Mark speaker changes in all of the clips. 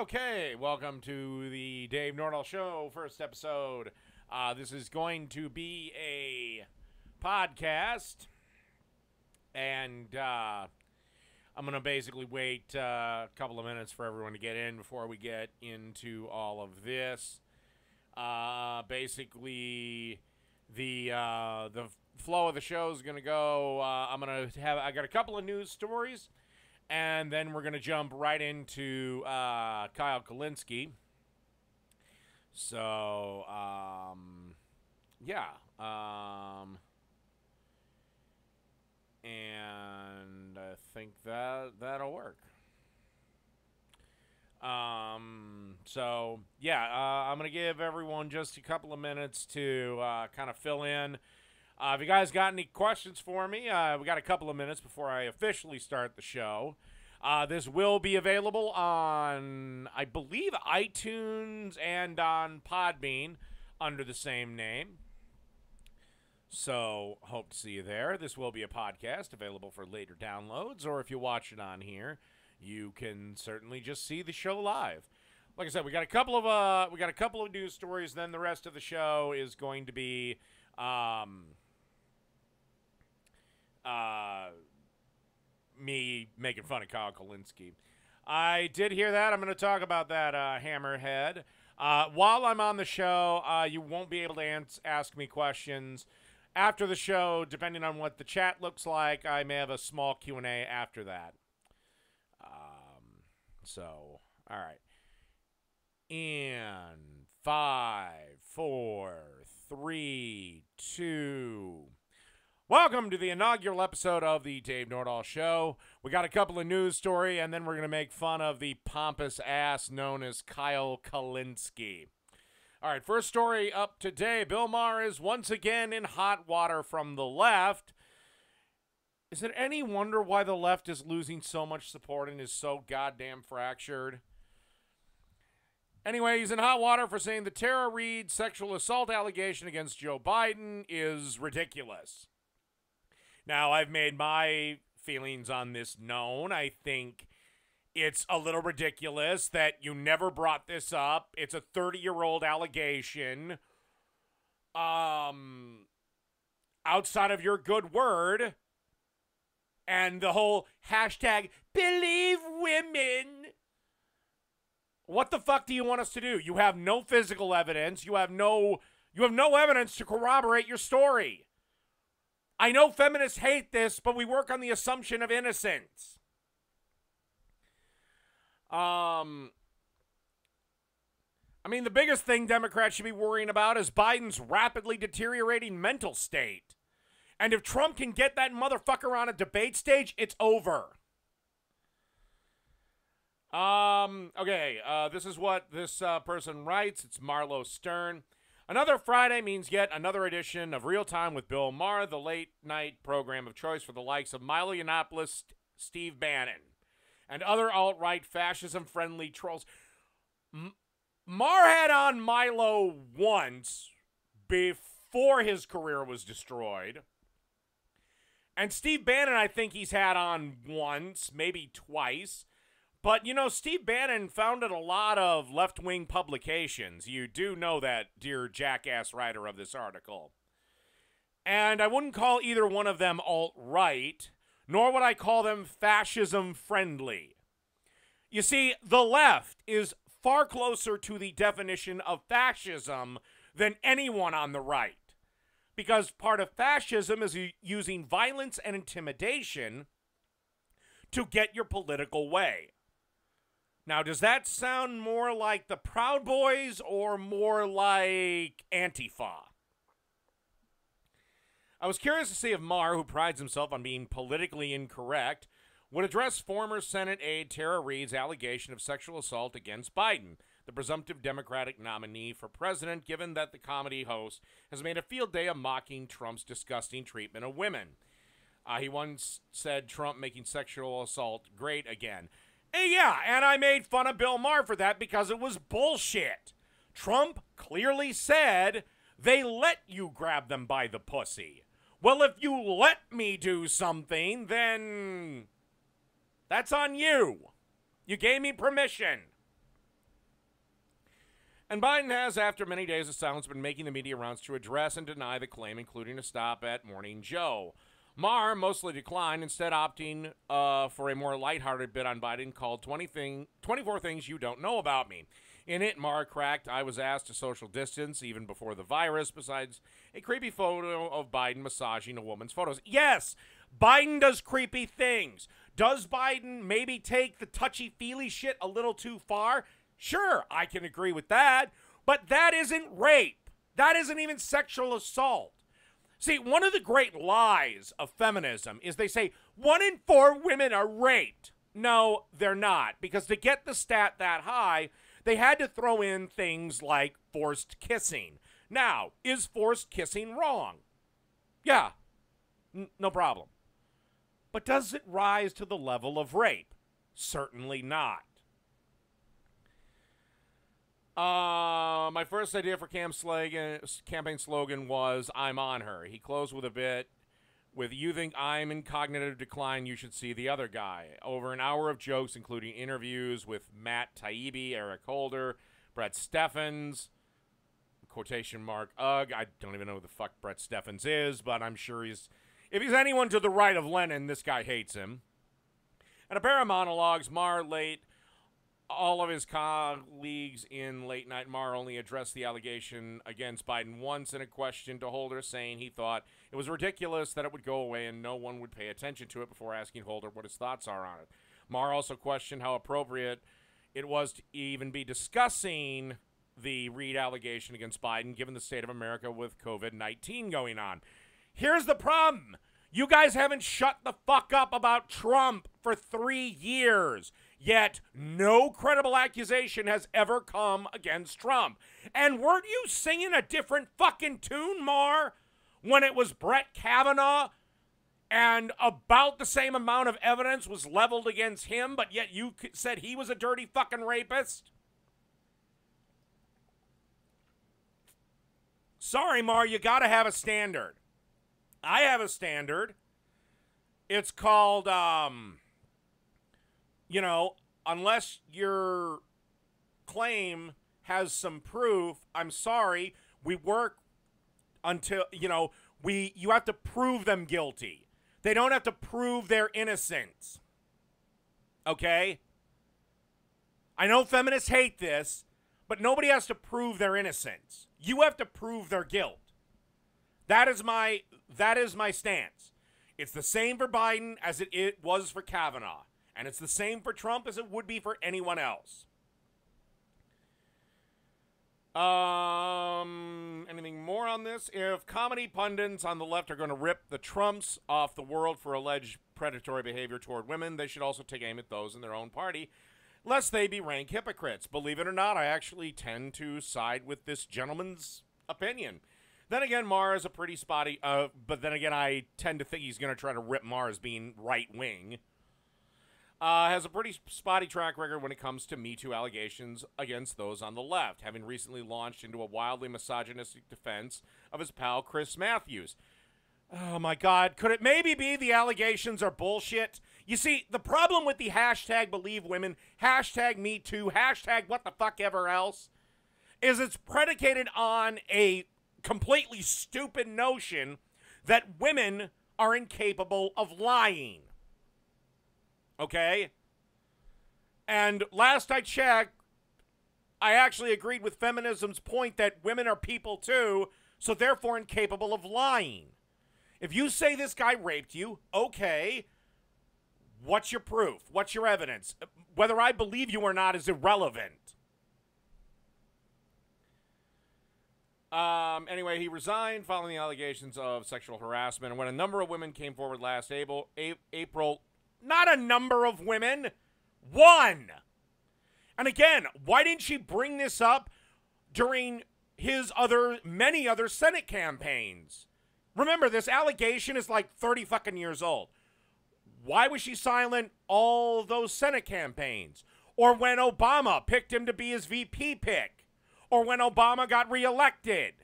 Speaker 1: Okay, welcome to the Dave Nordahl Show, first episode. Uh, this is going to be a podcast, and uh, I'm going to basically wait uh, a couple of minutes for everyone to get in before we get into all of this. Uh, basically, the uh, the flow of the show is going to go. Uh, I'm going to have I got a couple of news stories and then we're going to jump right into uh, Kyle Kulinski. So, um, yeah. Um, and I think that that'll work. Um, so, yeah, uh, I'm going to give everyone just a couple of minutes to uh, kind of fill in. Uh, if you guys got any questions for me, uh, we got a couple of minutes before I officially start the show. Uh, this will be available on, I believe, iTunes and on Podbean under the same name. So, hope to see you there. This will be a podcast available for later downloads, or if you watch it on here, you can certainly just see the show live. Like I said, we got a couple of uh, we got a couple of news stories. Then the rest of the show is going to be um, uh, me making fun of Kyle Kulinski. I did hear that. I'm going to talk about that uh, Hammerhead. Uh, while I'm on the show, uh, you won't be able to ans- ask me questions after the show. Depending on what the chat looks like, I may have a small Q and A after that. Um, so, all right. In five, four, three, two. Welcome to the inaugural episode of the Dave Nordahl Show. We got a couple of news story, and then we're going to make fun of the pompous ass known as Kyle Kulinski. All right, first story up today. Bill Maher is once again in hot water from the left. Is it any wonder why the left is losing so much support and is so goddamn fractured? Anyway, he's in hot water for saying the Tara Reade sexual assault allegation against Joe Biden is ridiculous. Now, I've made my feelings on this known. I think it's a little ridiculous that you never brought this up. It's a 30 year old allegation. Um, outside of your good word and the whole hashtag believe women. What the fuck do you want us to do? You have no physical evidence. You have no you have no evidence to corroborate your story. I know feminists hate this, but we work on the assumption of innocence. Um, I mean, the biggest thing Democrats should be worrying about is Biden's rapidly deteriorating mental state. And if Trump can get that motherfucker on a debate stage, it's over. Um, okay, uh, this is what this uh, person writes. It's Marlow Stern. Another Friday means yet another edition of Real Time with Bill Maher, the late night program of choice for the likes of Milo Yiannopoulos, Steve Bannon, and other alt right fascism friendly trolls. M- Maher had on Milo once before his career was destroyed. And Steve Bannon, I think he's had on once, maybe twice. But, you know, Steve Bannon founded a lot of left wing publications. You do know that, dear jackass writer of this article. And I wouldn't call either one of them alt right, nor would I call them fascism friendly. You see, the left is far closer to the definition of fascism than anyone on the right. Because part of fascism is using violence and intimidation to get your political way. Now, does that sound more like the Proud Boys or more like Antifa? I was curious to see if Maher, who prides himself on being politically incorrect, would address former Senate aide Tara Reade's allegation of sexual assault against Biden, the presumptive Democratic nominee for president, given that the comedy host has made a field day of mocking Trump's disgusting treatment of women. Uh, he once said Trump making sexual assault great again. Yeah, and I made fun of Bill Maher for that because it was bullshit. Trump clearly said they let you grab them by the pussy. Well, if you let me do something, then that's on you. You gave me permission. And Biden has, after many days of silence, been making the media rounds to address and deny the claim, including a stop at Morning Joe. Maher mostly declined, instead opting uh, for a more lighthearted bit on Biden called 20 thing, 24 Things You Don't Know About Me. In it, Maher cracked, I was asked to social distance even before the virus, besides a creepy photo of Biden massaging a woman's photos. Yes, Biden does creepy things. Does Biden maybe take the touchy feely shit a little too far? Sure, I can agree with that. But that isn't rape. That isn't even sexual assault. See, one of the great lies of feminism is they say one in four women are raped. No, they're not. Because to get the stat that high, they had to throw in things like forced kissing. Now, is forced kissing wrong? Yeah, N- no problem. But does it rise to the level of rape? Certainly not. Uh, my first idea for Cam slogan, campaign slogan was "I'm on her." He closed with a bit with "You think I'm in cognitive decline? You should see the other guy." Over an hour of jokes, including interviews with Matt Taibbi, Eric Holder, Bret Stephens, quotation mark ugh. I don't even know who the fuck Bret Stephens is, but I'm sure he's if he's anyone to the right of Lenin, this guy hates him. And a pair of monologues, Maher late all of his colleagues in late night Maher only addressed the allegation against Biden once in a question to Holder, saying he thought it was ridiculous that it would go away and no one would pay attention to it before asking Holder what his thoughts are on it. Maher also questioned how appropriate it was to even be discussing the Reade allegation against Biden given the state of America with COVID 19 going on. Here's the problem you guys haven't shut the fuck up about Trump for three years. Yet, no credible accusation has ever come against Trump. And weren't you singing a different fucking tune, Maher, when it was Brett Kavanaugh and about the same amount of evidence was leveled against him, but yet you said he was a dirty fucking rapist? Sorry, Maher, you gotta have a standard. I have a standard. It's called, um, you know, unless your claim has some proof, I'm sorry, we work until, you know, we you have to prove them guilty. They don't have to prove their innocence. Okay? I know feminists hate this, but nobody has to prove their innocence. You have to prove their guilt. That is my that is my stance. It's the same for Biden as it, it was for Kavanaugh. And it's the same for Trump as it would be for anyone else. Um, anything more on this? If comedy pundits on the left are going to rip the Trumps off the world for alleged predatory behavior toward women, they should also take aim at those in their own party, lest they be rank hypocrites. Believe it or not, I actually tend to side with this gentleman's opinion. Then again, Maher's is a pretty spotty. Uh, but then again, I tend to think he's going to try to rip Maher's being right wing. Uh, has a pretty spotty track record when it comes to Me Too allegations against those on the left, having recently launched into a wildly misogynistic defense of his pal Chris Matthews. Oh my God, could it maybe be the allegations are bullshit? You see, the problem with the hashtag believe women, hashtag me too, hashtag what the fuck ever else, is it's predicated on a completely stupid notion that women are incapable of lying. Okay? And last I checked, I actually agreed with feminism's point that women are people too, so therefore incapable of lying. If you say this guy raped you, okay, what's your proof? What's your evidence? Whether I believe you or not is irrelevant. Um, anyway, he resigned following the allegations of sexual harassment. And when a number of women came forward last April, April, not a number of women, one. And again, why didn't she bring this up during his other, many other Senate campaigns? Remember, this allegation is like 30 fucking years old. Why was she silent all those Senate campaigns? Or when Obama picked him to be his VP pick? or when Obama got reelected.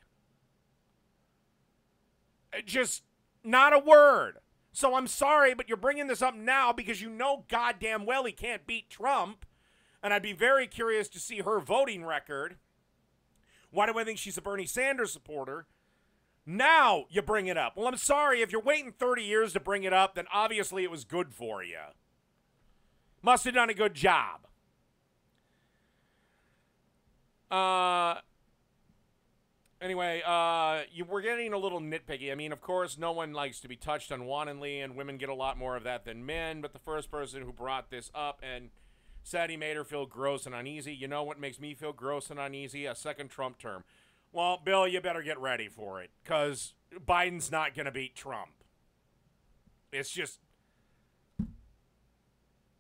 Speaker 1: Uh, just not a word. So I'm sorry, but you're bringing this up now because you know goddamn well he can't beat Trump. And I'd be very curious to see her voting record. Why do I think she's a Bernie Sanders supporter? Now you bring it up. Well, I'm sorry. If you're waiting 30 years to bring it up, then obviously it was good for you. Must have done a good job. Uh, anyway, uh, you, we're getting a little nitpicky. I mean, of course, no one likes to be touched unwantedly, and women get a lot more of that than men. But the first person who brought this up and said he made her feel gross and uneasy, you know what makes me feel gross and uneasy? A second Trump term. Well, Bill, you better get ready for it because Biden's not going to beat Trump. It's just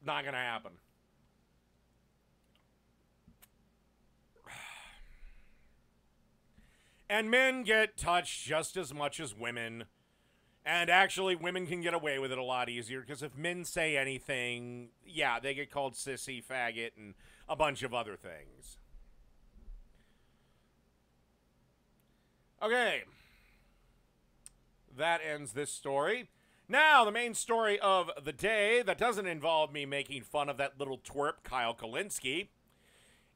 Speaker 1: not going to happen. And men get touched just as much as women. And actually, women can get away with it a lot easier because if men say anything, yeah, they get called sissy, faggot, and a bunch of other things. Okay. That ends this story. Now, the main story of the day that doesn't involve me making fun of that little twerp, Kyle Kulinski,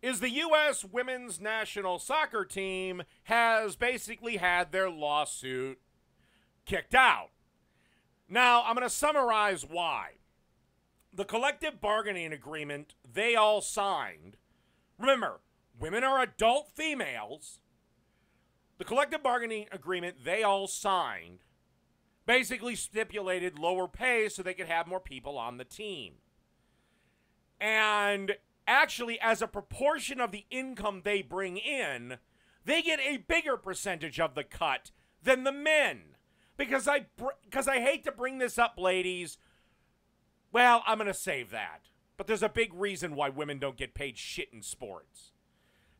Speaker 1: is the U.S. women's national soccer team has basically had their lawsuit kicked out. Now, I'm going to summarize why. The collective bargaining agreement they all signed, remember, women are adult females the collective bargaining agreement they all signed basically stipulated lower pay so they could have more people on the team. And actually, as a proportion of the income they bring in, they get a bigger percentage of the cut than the men. Because I because I hate to bring this up, ladies. Well, I'm going to save that. But there's a big reason why women don't get paid shit in sports.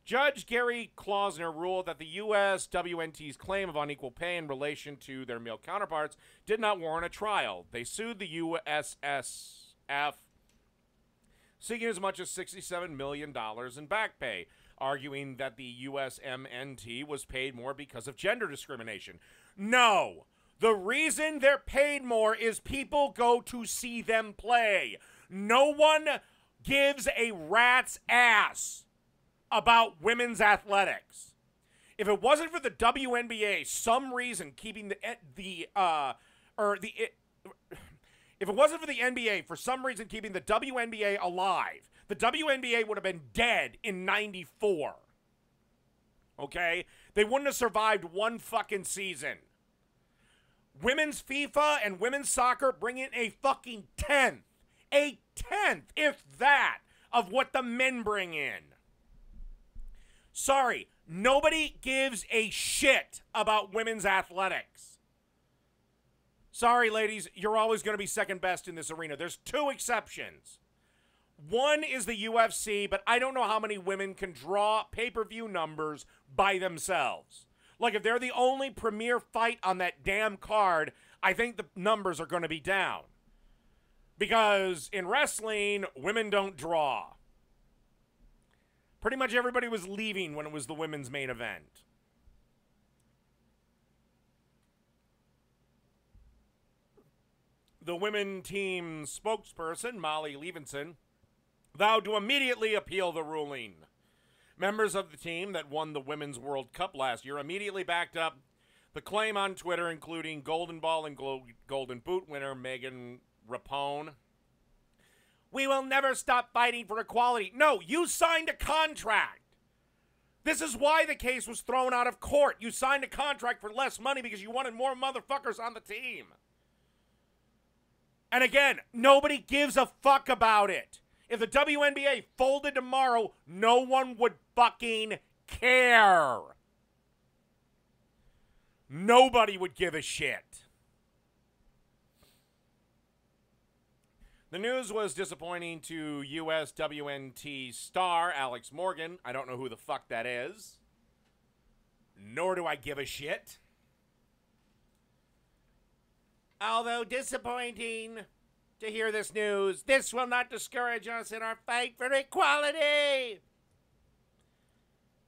Speaker 1: Judge Gary Klausner ruled that the U.S. WNT's claim of unequal pay in relation to their male counterparts did not warrant a trial. They sued the USSF, seeking as much as $67 million in back pay, arguing that the USMNT was paid more because of gender discrimination. No! The reason they're paid more is people go to see them play. No one gives a rat's ass about women's athletics. If it wasn't for the WNBA, some reason keeping the the uh or the it, if it wasn't for the NBA, for some reason keeping the WNBA alive, the WNBA would have been dead in 94. Okay? They wouldn't have survived one fucking season. Women's FIFA and women's soccer bring in a fucking tenth, a tenth, if that, of what the men bring in. Sorry, nobody gives a shit about women's athletics. Sorry, ladies, you're always going to be second best in this arena. There's two exceptions. One is the UFC, but I don't know how many women can draw pay per view numbers by themselves. Like, if they're the only premier fight on that damn card, I think the numbers are going to be down. Because in wrestling, women don't draw. Pretty much everybody was leaving when it was the women's main event. The women team spokesperson, Molly Levinson, vowed to immediately appeal the ruling. Members of the team that won the Women's World Cup last year immediately backed up the claim on Twitter, including Golden Ball and Golden Boot winner Megan Rapinoe. we will never stop fighting for equality. No, you signed a contract. This is why the case was thrown out of court. You signed a contract for less money because you wanted more motherfuckers on the team. And again, nobody gives a fuck about it. If the WNBA folded tomorrow, no one would fucking care. Nobody would give a shit. The news was disappointing to US WNT star Alex Morgan. I don't know who the fuck that is. Nor do I give a shit. Although disappointing to hear this news, this will not discourage us in our fight for equality.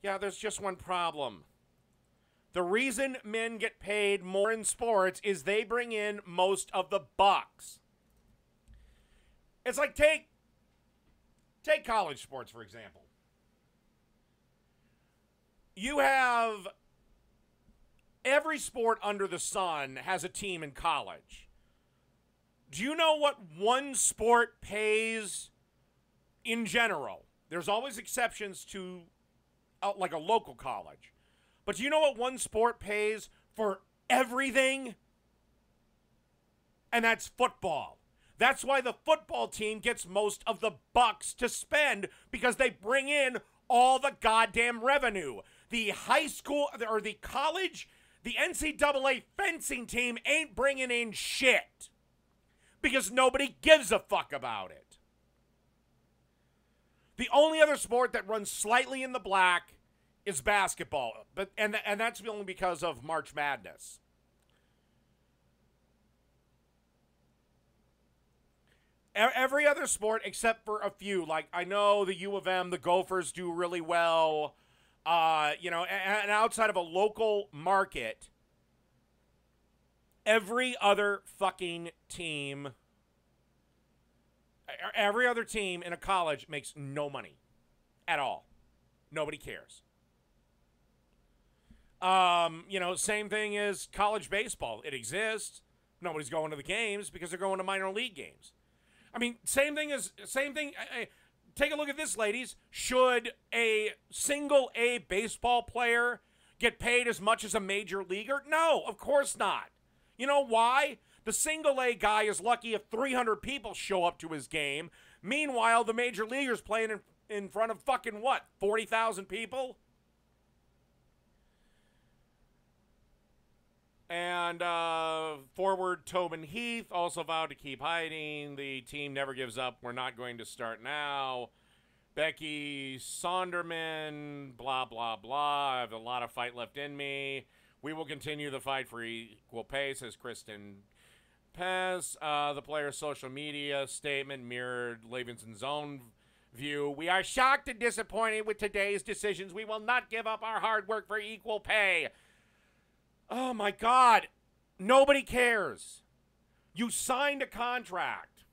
Speaker 1: Yeah, there's just one problem. The reason men get paid more in sports is they bring in most of the bucks. It's like take take college sports for example. you have every sport under the sun has a team in college. Do you know what one sport pays in general? There's always exceptions to uh, like a local college. But do you know what one sport pays for everything? And that's football. That's why the football team gets most of the bucks to spend because they bring in all the goddamn revenue. The high school or the college, the NCAA fencing team ain't bringing in shit because nobody gives a fuck about it. The only other sport that runs slightly in the black is basketball, but and and that's only because of March Madness. Every other sport except for a few, like I know the U of M, the Gophers do really well. Uh, you know, and outside of a local market, every other fucking team, every other team in a college makes no money at all. Nobody cares. Um, you know, same thing as college baseball. It exists. Nobody's going to the games because they're going to minor league games. I mean, same thing as same thing. I, take a look at this, ladies. Should a single A baseball player get paid as much as a major leaguer? No, of course not. You know why? The single A guy is lucky if 300 people show up to his game. Meanwhile, the major leaguer's playing in, in front of fucking what? 40,000 people? And uh, forward Tobin Heath also vowed to keep hiding. The team never gives up. We're not going to start now. Becky Sonderman, blah, blah, blah. I have a lot of fight left in me. We will continue the fight for equal pay, says Kristen Pez. Uh, the player's social media statement mirrored Levinson's own view. We are shocked and disappointed with today's decisions. We will not give up our hard work for equal pay. Oh my God. Nobody cares. You signed a contract.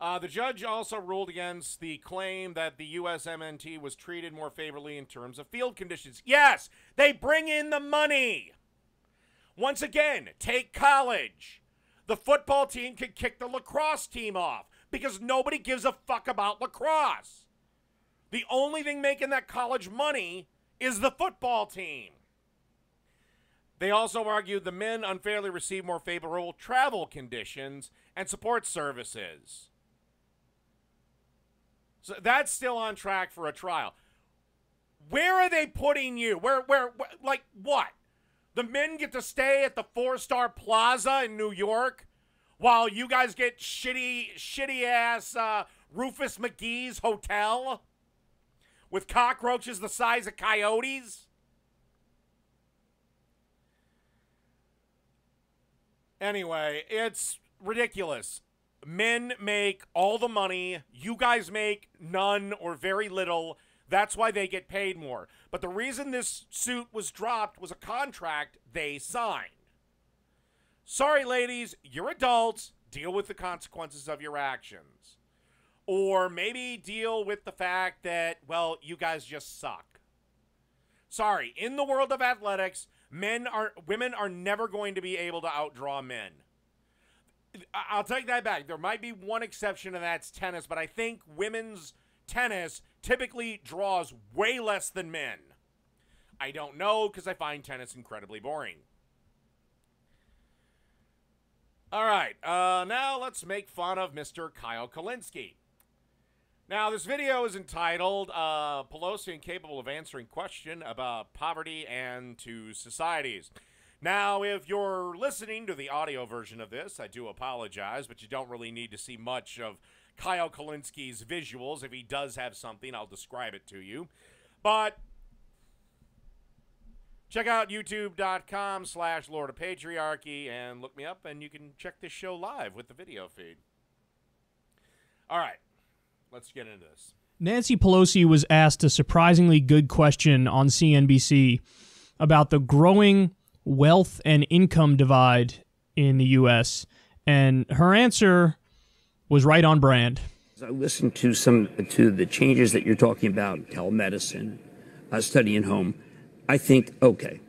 Speaker 1: Uh, the judge also ruled against the claim that the USMNT was treated more favorably in terms of field conditions. Yes, they bring in the money. Once again, take college. The football team can kick the lacrosse team off because nobody gives a fuck about lacrosse. The only thing making that college money is the football team. They also argued the men unfairly received more favorable travel conditions and support services. So that's still on track for a trial. Where are they putting you? Where, where, where like what? The men get to stay at the four star plaza in New York while you guys get shitty, shitty ass uh, Rufus McGee's hotel with cockroaches the size of coyotes? Anyway, it's ridiculous. Men make all the money. You guys make none or very little. That's why they get paid more. But the reason this suit was dropped was a contract they signed. Sorry, ladies, you're adults. Deal with the consequences of your actions. Or maybe deal with the fact that, well, you guys just suck. Sorry, in the world of athletics, Men are women are never going to be able to outdraw men. I'll take that back. There might be one exception, and that's tennis, but I think women's tennis typically draws way less than men. I don't know because I find tennis incredibly boring. All right, uh, now let's make fun of Mr. Kyle Kulinski. Now, this video is entitled uh, Pelosi Incapable of Answering Question About Poverty and Two Societies. Now, if you're listening to the audio version of this, I do apologize, but you don't really need to see much of Kyle Kulinski's visuals. If he does have something, I'll describe it to you. But check out youtube.com slash Lord of Patriarchy and look me up, and you can check this show live with the video feed. All right. Let's get into this.
Speaker 2: Nancy Pelosi was asked a surprisingly good question on CNBC about the growing wealth and income divide in the U.S., and her answer was right on brand.
Speaker 3: I listened to some to the changes that you're talking about, telemedicine, uh, studying home, I think, okay,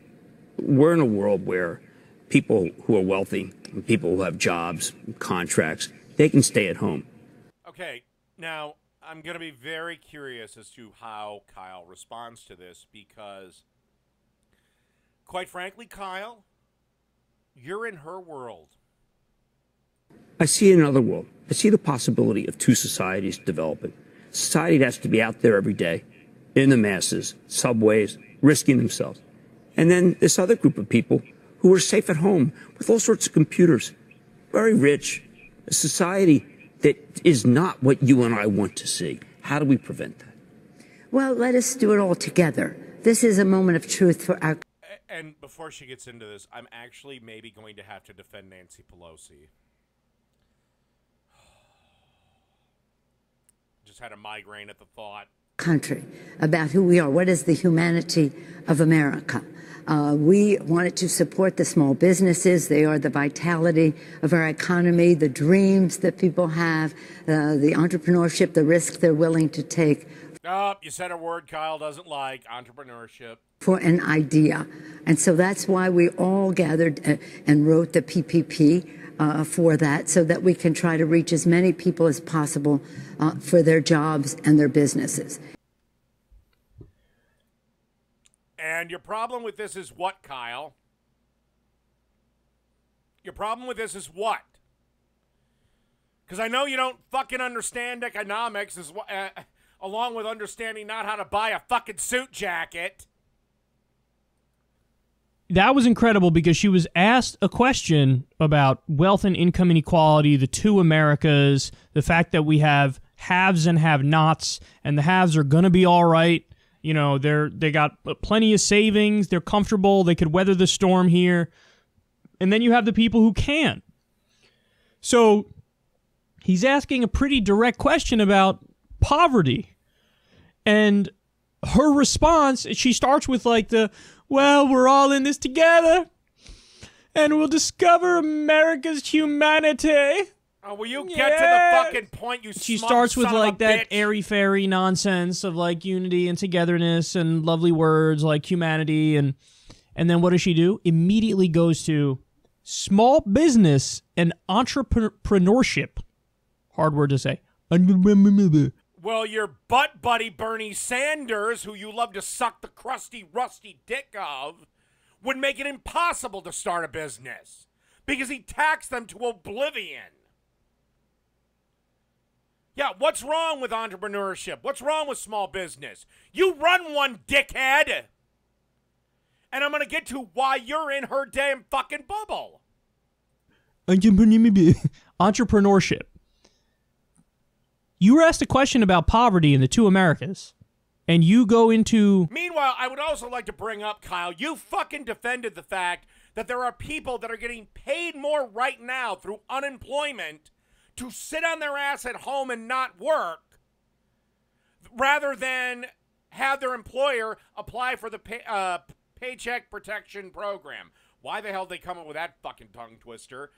Speaker 3: we're in a world where people who are wealthy, people who have jobs, contracts, they can stay at home.
Speaker 1: Okay, now I'm going to be very curious as to how Kyle responds to this because, quite frankly, Kyle, you're in her world.
Speaker 3: I see another world. I see the possibility of two societies developing. Society that has to be out there every day, in the masses, subways, risking themselves. And then this other group of people who are safe at home with all sorts of computers, very rich, a society that is not what you and I want to see. How do we prevent that?
Speaker 4: Well, let us do it all together. This is a moment of truth for our.
Speaker 1: And before she gets into this, I'm actually maybe going to have to defend Nancy Pelosi. Just had a migraine at the thought.
Speaker 4: Country about who we are. What is the humanity of America? Uh, we wanted to support the small businesses. They are the vitality of our economy, the dreams that people have, uh, the entrepreneurship, the risk they're willing to take.
Speaker 1: Oh, you said a word Kyle doesn't like entrepreneurship.
Speaker 4: For an idea. And so that's why we all gathered uh, and wrote the PPP uh, for that so that we can try to reach as many people as possible uh, for their jobs and their businesses.
Speaker 1: And your problem with this is what, Kyle? Your problem with this is what? Because I know you don't fucking understand economics, as uh, along with understanding not how to buy a fucking suit jacket
Speaker 2: that was incredible because she was asked a question about wealth and income inequality, the two Americas, the fact that we have haves and have nots, and the haves are going to be all right. You know, they're they got plenty of savings, they're comfortable, they could weather the storm here. And then you have the people who can't. So he's asking a pretty direct question about poverty. And her response, she starts with like the well, we're all in this together, and we'll discover America's humanity.
Speaker 1: Oh, will you get to the fucking point, you
Speaker 2: She starts with like that airy fairy nonsense of like unity and togetherness and lovely words like humanity and and then what does she do? Immediately goes to small business and entrepreneurship. Hard word to say.
Speaker 1: Well, your butt buddy Bernie Sanders, who you love to suck the crusty, rusty dick of, would make it impossible to start a business because he taxed them to oblivion. Yeah, what's wrong with entrepreneurship? What's wrong with small business? You run one, dickhead! And I'm going to get to why you're in her damn fucking bubble.
Speaker 2: Entrepreneurship. You were asked a question about poverty in the two Americas, and you go into.
Speaker 1: Meanwhile, I would also like to bring up, Kyle, you fucking defended the fact that there are people that are getting paid more right now through unemployment to sit on their ass at home and not work rather than have their employer apply for the pay, uh, paycheck protection program. Why the hell did they come up with that fucking tongue twister?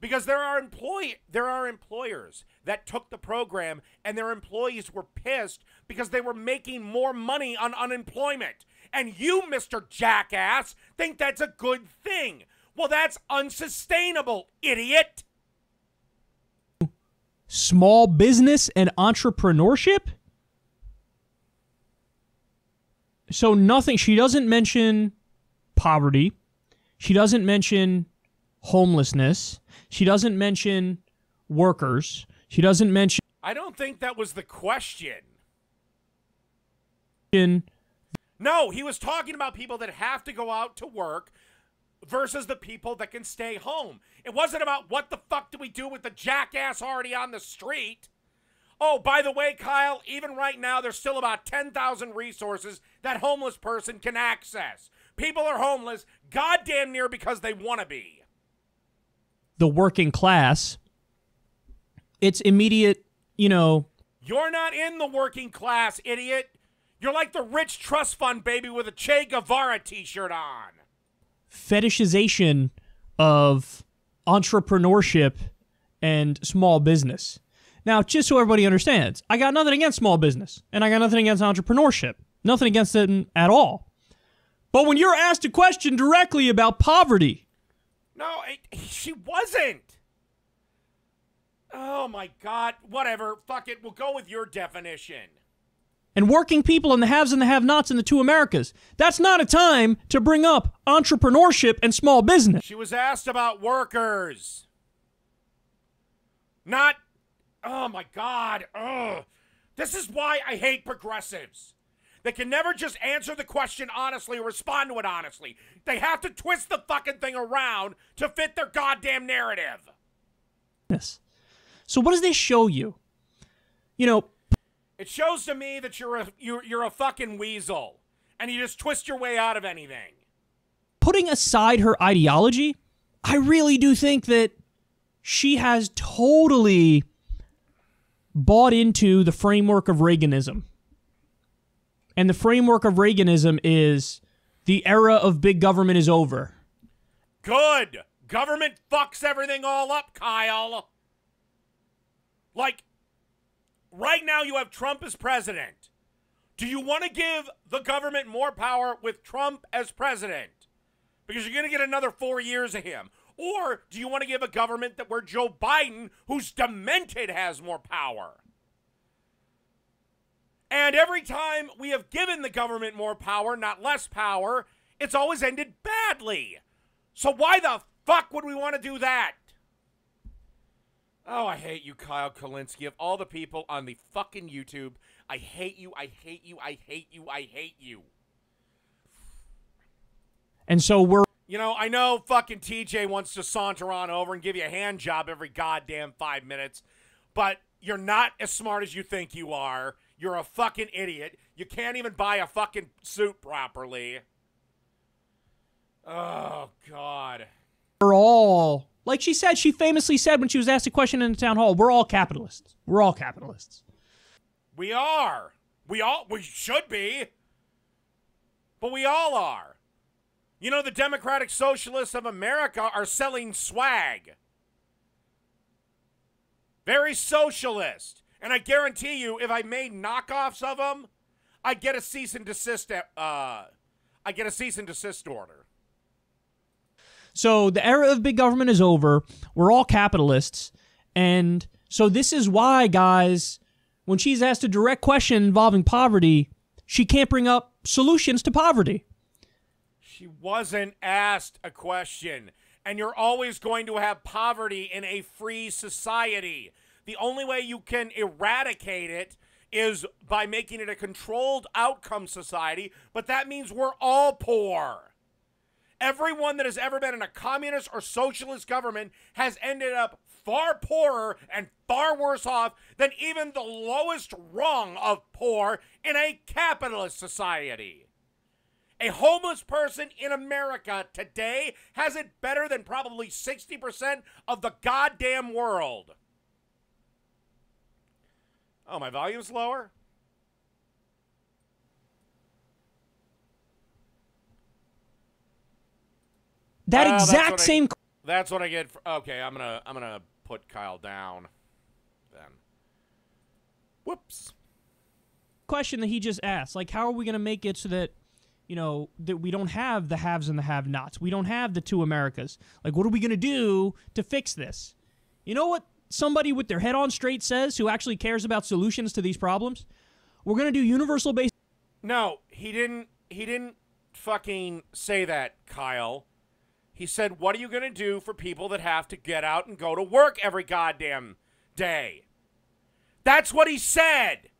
Speaker 1: because there are employ there are employers that took the program and their employees were pissed because they were making more money on unemployment. And you, Mr. Jackass, think that's a good thing. Well, that's unsustainable, idiot.
Speaker 2: Small business and entrepreneurship? So nothing she doesn't mention poverty. She doesn't mention homelessness. She doesn't mention workers. She doesn't mention.
Speaker 1: I don't think that was the question. No, he was talking about people that have to go out to work versus the people that can stay home. It wasn't about what the fuck do we do with the jackass already on the street. Oh, by the way, Kyle, even right now, there's still about 10,000 resources that homeless person can access. People are homeless goddamn near because they want to be
Speaker 2: the working class, it's immediate, you know.
Speaker 1: You're not in the working class, idiot. You're like the rich trust fund baby with a Che Guevara t shirt on.
Speaker 2: Fetishization of entrepreneurship and small business. Now, just so everybody understands, I got nothing against small business and I got nothing against entrepreneurship. Nothing against it at all. But when you're asked a question directly about poverty,
Speaker 1: No, it, she wasn't. Oh my god. Whatever. Fuck it. We'll go with your definition.
Speaker 2: And working people and the haves and the have nots in the two Americas, that's not a time to bring up entrepreneurship and small business.
Speaker 1: She was asked about workers. Not. Oh my god. Ugh. This is why I hate progressives. They can never just answer the question honestly or respond to it honestly. They have to twist the fucking thing around to fit their goddamn narrative. Yes.
Speaker 2: So what does this show you? You know,
Speaker 1: It shows to me that you're a you're, you're a fucking weasel and you just twist your way out of anything.
Speaker 2: putting aside her ideology, I really do think that she has totally bought into the framework of Reaganism. And the framework of Reaganism is the era of big government is over.
Speaker 1: Good. Government fucks everything all up, Kyle. Like, right now you have Trump as president. Do you want to give the government more power with Trump as president? Because you're going to get another four years of him. Or do you want to give a government that where Joe Biden, who's demented, has more power? And every time we have given the government more power, not less power, it's always ended badly. So why the fuck would we want to do that? Oh, I hate you, Kyle Kulinski. Of all the people on the fucking YouTube, I hate you, I hate you, I hate you, I hate you.
Speaker 2: And so we're
Speaker 1: You know, I know fucking TJ wants to saunter on over and give you a hand job every goddamn five minutes, but you're not as smart as you think you are. You're a fucking idiot. You can't even buy a fucking suit properly. Oh, God.
Speaker 2: we're all like she said, she famously said when she was asked a question in the town hall, we're all capitalists. We're all capitalists.
Speaker 1: We are. We all we should be. But we all are. You know the Democratic Socialists of America are selling swag. Very socialist. And I guarantee you if I made knockoffs of them, I'd get a cease and desist uh I get a cease and desist order.
Speaker 2: So the era of big government is over. We're all capitalists. And so this is why, guys, when she's asked a direct question involving poverty, she can't bring up solutions to poverty.
Speaker 1: She wasn't asked a question. And you're always going to have poverty in a free society. The only way you can eradicate it is by making it a controlled outcome society, but that means we're all poor. Everyone that has ever been in a communist or socialist government has ended up far poorer and far worse off than even the lowest rung of poor in a capitalist society. A homeless person in America today has it better than probably 60% of the goddamn world. Oh, my volume's lower?
Speaker 2: That
Speaker 1: ah, that's
Speaker 2: exact
Speaker 1: what I-
Speaker 2: same
Speaker 1: That's what I get. For, okay, I'm gonna I'm gonna put Kyle down. Then. Whoops.
Speaker 2: question that he just asked, like, how are we going to make it so that, you know, that we don't have the haves and the have-nots? We don't have the two Americas. Like, what are we going to do to fix this? You know what somebody with their head on straight says who actually cares about solutions to these problems? We're going to do universal basic
Speaker 1: No, he didn't. He didn't fucking say that, Kyle. He said, "What are you gonna do for people that have to get out and go to work every goddamn day?" That's what he said.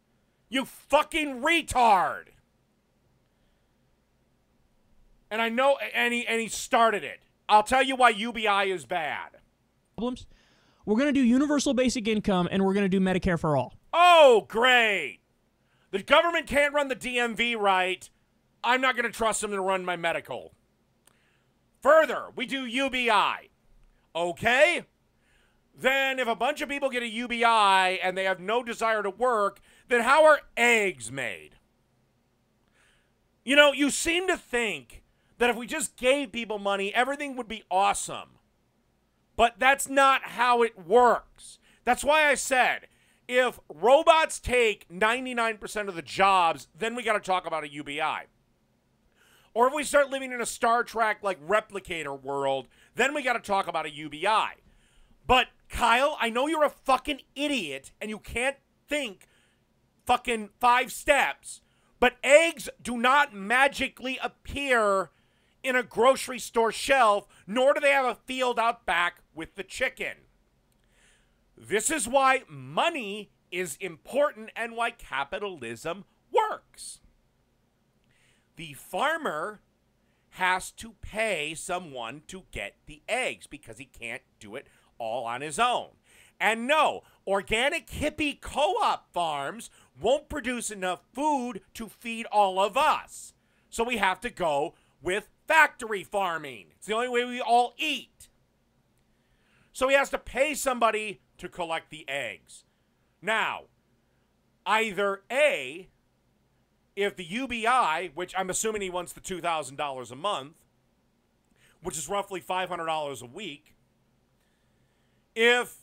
Speaker 1: You fucking retard. And I know, and he and he started it. I'll tell you why UBI is bad.
Speaker 2: problems. We're going to do universal basic income and we're going to do Medicare for all.
Speaker 1: Oh, great. The government can't run the DMV right. I'm not going to trust them to run my medical. Further, we do UBI. Okay? Then, if a bunch of people get a UBI and they have no desire to work, then how are eggs made? You know, you seem to think that if we just gave people money, everything would be awesome. But that's not how it works. That's why I said if robots take 99% of the jobs, then we got to talk about a UBI. Or if we start living in a Star Trek like replicator world, then we got to talk about a UBI. But Kyle, I know you're a fucking idiot and you can't think fucking five steps, but eggs do not magically appear in a grocery store shelf, nor do they have a field out back with the chicken. This is why money is important and why capitalism works. The farmer has to pay someone to get the eggs because he can't do it all on his own. And no, organic hippie co op farms won't produce enough food to feed all of us. So we have to go with factory farming. It's the only way we all eat. So he has to pay somebody to collect the eggs. Now, either A, if the UBI, which I'm assuming he wants the $2,000 a month, which is roughly $500 a week, if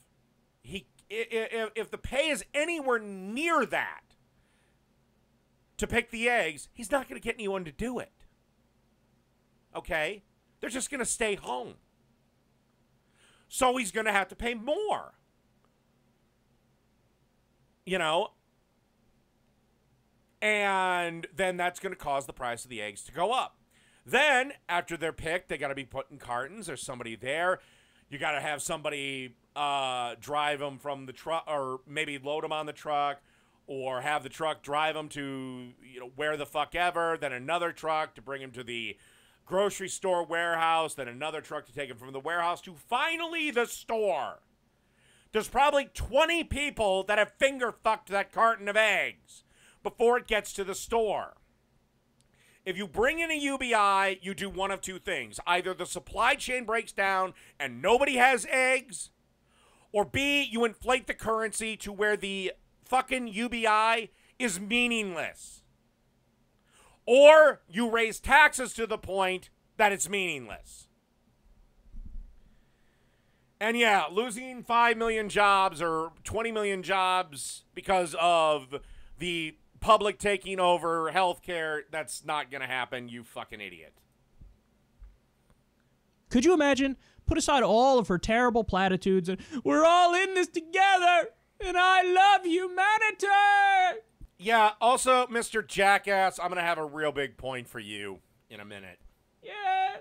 Speaker 1: he if, if the pay is anywhere near that to pick the eggs, he's not going to get anyone to do it. Okay? They're just going to stay home. So he's going to have to pay more. You know? And then that's going to cause the price of the eggs to go up. Then, after they're picked, they got to be put in cartons. There's somebody there. You got to have somebody uh, drive them from the truck, or maybe load them on the truck, or have the truck drive them to you know where the fuck ever. Then another truck to bring them to the grocery store warehouse. Then another truck to take them from the warehouse to finally the store. There's probably 20 people that have finger fucked that carton of eggs before it gets to the store. If you bring in a UBI, you do one of two things. Either the supply chain breaks down and nobody has eggs, or B, you inflate the currency to where the fucking UBI is meaningless. Or you raise taxes to the point that it's meaningless. And yeah, losing 5 million jobs or 20 million jobs because of the public taking over healthcare, that's not going to happen, you fucking idiot.
Speaker 2: Could you imagine? Put aside all of her terrible platitudes and we're all in this together and I love humanity.
Speaker 1: Yeah, also, Mr. Jackass, I'm going to have a real big point for you in a minute.
Speaker 2: Yeah.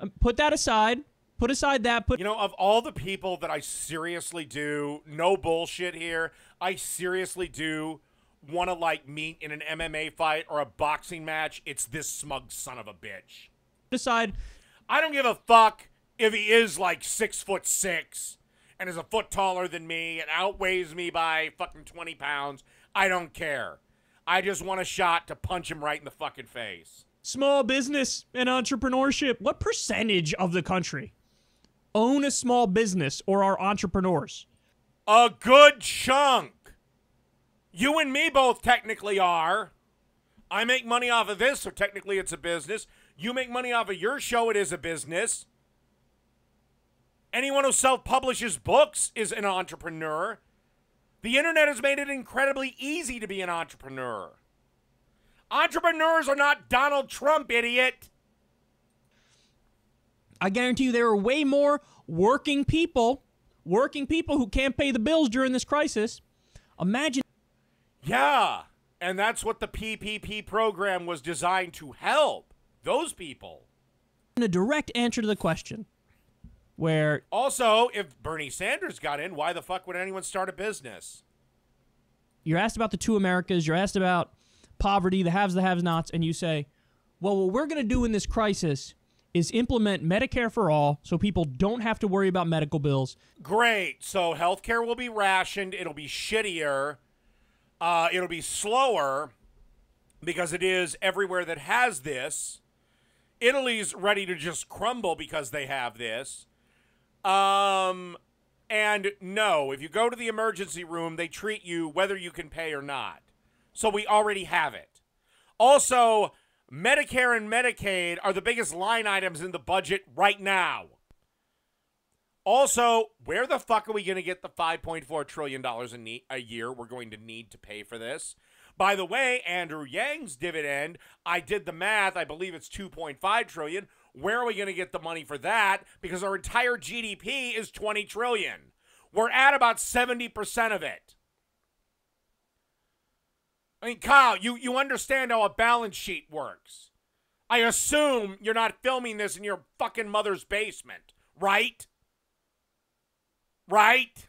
Speaker 2: Um, put that aside. Put aside that. Put
Speaker 1: You know, of all the people that I seriously do, no bullshit here, I seriously do want to like meet in an MMA fight or a boxing match, it's this smug son of a bitch.
Speaker 2: aside.
Speaker 1: I don't give a fuck if he is like six foot six and is a foot taller than me and outweighs me by fucking 20 pounds. I don't care. I just want a shot to punch him right in the fucking face.
Speaker 2: Small business and entrepreneurship. What percentage of the country own a small business or are entrepreneurs?
Speaker 1: A good chunk. You and me both technically are. I make money off of this, so technically it's a business. You make money off of your show, it is a business. Anyone who self publishes books is an entrepreneur. The internet has made it incredibly easy to be an entrepreneur. Entrepreneurs are not Donald Trump, idiot.
Speaker 2: I guarantee you there are way more working people, working people who can't pay the bills during this crisis. Imagine
Speaker 1: Yeah, and that's what the PPP program was designed to help those people.
Speaker 2: In a direct answer to the question where
Speaker 1: Also, if Bernie Sanders got in, why the fuck would anyone start a business?
Speaker 2: you're asked about the two Americas, you're asked about poverty, the haves, the have nots, and you say, well, what we're going to do in this crisis is implement Medicare for all so people don't have to worry about medical bills.
Speaker 1: Great. So healthcare will be rationed. It'll be shittier. Uh, it'll be slower because it is everywhere that has this. Italy's ready to just crumble because they have this. Um, and no, if you go to the emergency room, they treat you whether you can pay or not. So we already have it. Also, Medicare and Medicaid are the biggest line items in the budget right now. Also, where the fuck are we going to get the 5.4 trillion dollars a, ne- a year we're going to need to pay for this? By the way, Andrew Yang's dividend, I did the math, I believe it's 2.5 trillion. Where are we going to get the money for that? Because our entire GDP is 20 trillion. We're at about 70% of it. I mean, Kyle, you, you understand how a balance sheet works. I assume you're not filming this in your fucking mother's basement, right? Right?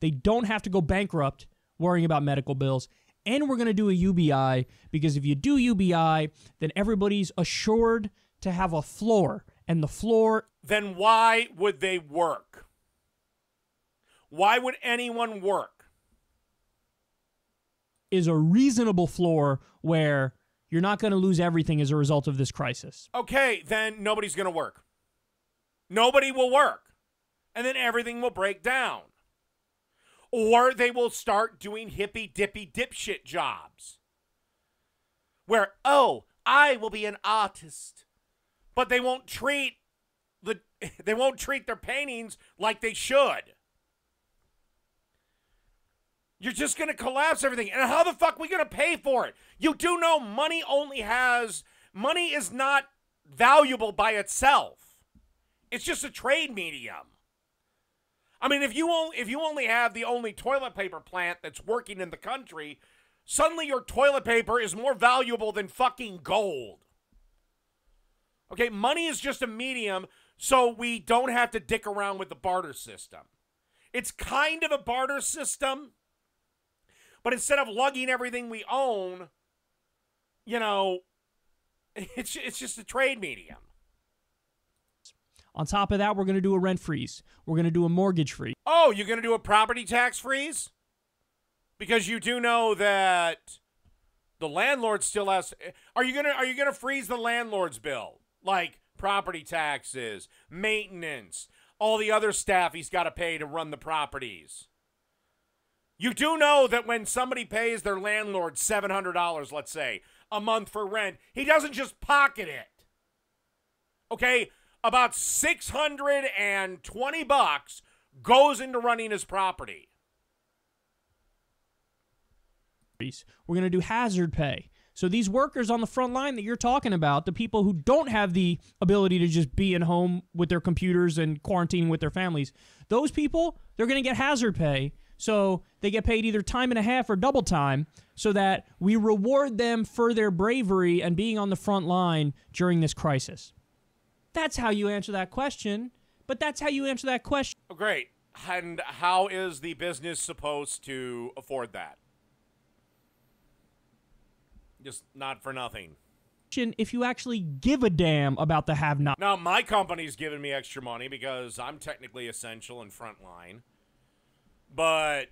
Speaker 2: They don't have to go bankrupt worrying about medical bills. And we're going to do a UBI because if you do UBI, then everybody's assured to have a floor. And the floor
Speaker 1: Then why would they work? Why would anyone work?
Speaker 2: is a reasonable floor where you're not going to lose everything as a result of this crisis.
Speaker 1: Okay, then nobody's going to work. Nobody will work. And then everything will break down. Or they will start doing hippy dippy dipshit jobs. Where, oh, I will be an artist. But they won't treat the they won't treat their paintings like they should. You're just going to collapse everything. And how the fuck are we going to pay for it? You do know money only has money is not valuable by itself. It's just a trade medium. I mean, if you only if you only have the only toilet paper plant that's working in the country, suddenly your toilet paper is more valuable than fucking gold. Okay, money is just a medium, so we don't have to dick around with the barter system. It's kind of a barter system, but instead of lugging everything we own, you know, it's it's just a trade medium.
Speaker 2: On top of that, we're going to do a rent freeze. We're going to do a mortgage freeze.
Speaker 1: Oh, you're going to do a property tax freeze? Because you do know that the landlord still has Are you going to are you going to freeze the landlord's bill? Like property taxes, maintenance, all the other staff he's got to pay to run the properties. You do know that when somebody pays their landlord $700, let's say, a month for rent, he doesn't just pocket it. Okay? About 620 bucks goes into running his property.
Speaker 2: We're going to do hazard pay. So these workers on the front line that you're talking about, the people who don't have the ability to just be at home with their computers and quarantining with their families, those people, they're going to get hazard pay. So they get paid either time and a half or double time so that we reward them for their bravery and being on the front line during this crisis. That's how you answer that question. But that's how you answer that question
Speaker 1: Oh, great. And how is the business supposed to afford that? Just not for nothing.
Speaker 2: if you actually give a damn about the have not.
Speaker 1: Now, my company's giving me extra money because I'm technically essential and frontline. But,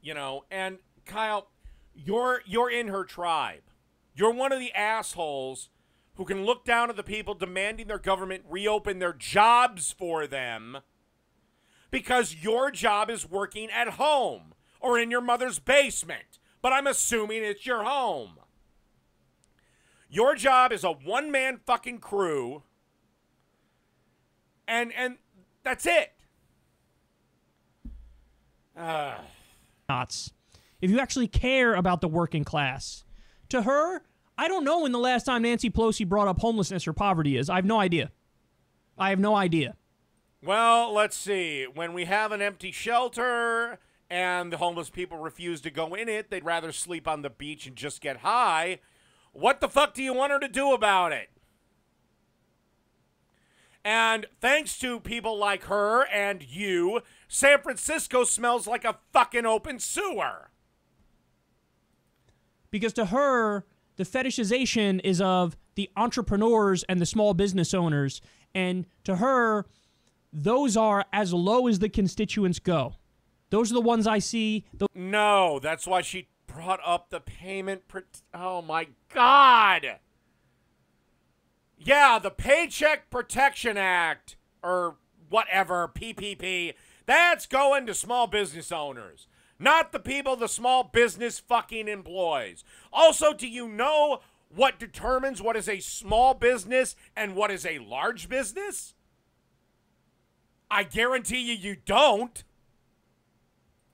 Speaker 1: you know, and Kyle, you're you're in her tribe. You're one of the assholes who can look down at the people demanding their government reopen their jobs for them because your job is working at home or in your mother's basement. But I'm assuming it's your home. Your job is a one man fucking crew. And and that's it. Uh.
Speaker 2: If you actually care about the working class, to her, I don't know when the last time Nancy Pelosi brought up homelessness or poverty is. I have no idea. I have no idea.
Speaker 1: well, let's see. When we have an empty shelter and the homeless people refuse to go in it, they'd rather sleep on the beach and just get high. What the fuck do you want her to do about it? And thanks to people like her and you, San Francisco smells like a fucking open sewer.
Speaker 2: Because to her, the fetishization is of the entrepreneurs and the small business owners. And to her, those are as low as the constituents go. Those are the ones I see.
Speaker 1: No, that's why she brought up the payment. Oh my God. Yeah, the Paycheck Protection Act, or whatever, PPP, that's going to small business owners, not the people the small business fucking employs. Also, do you know what determines what is a small business and what is a large business? I guarantee you, you don't.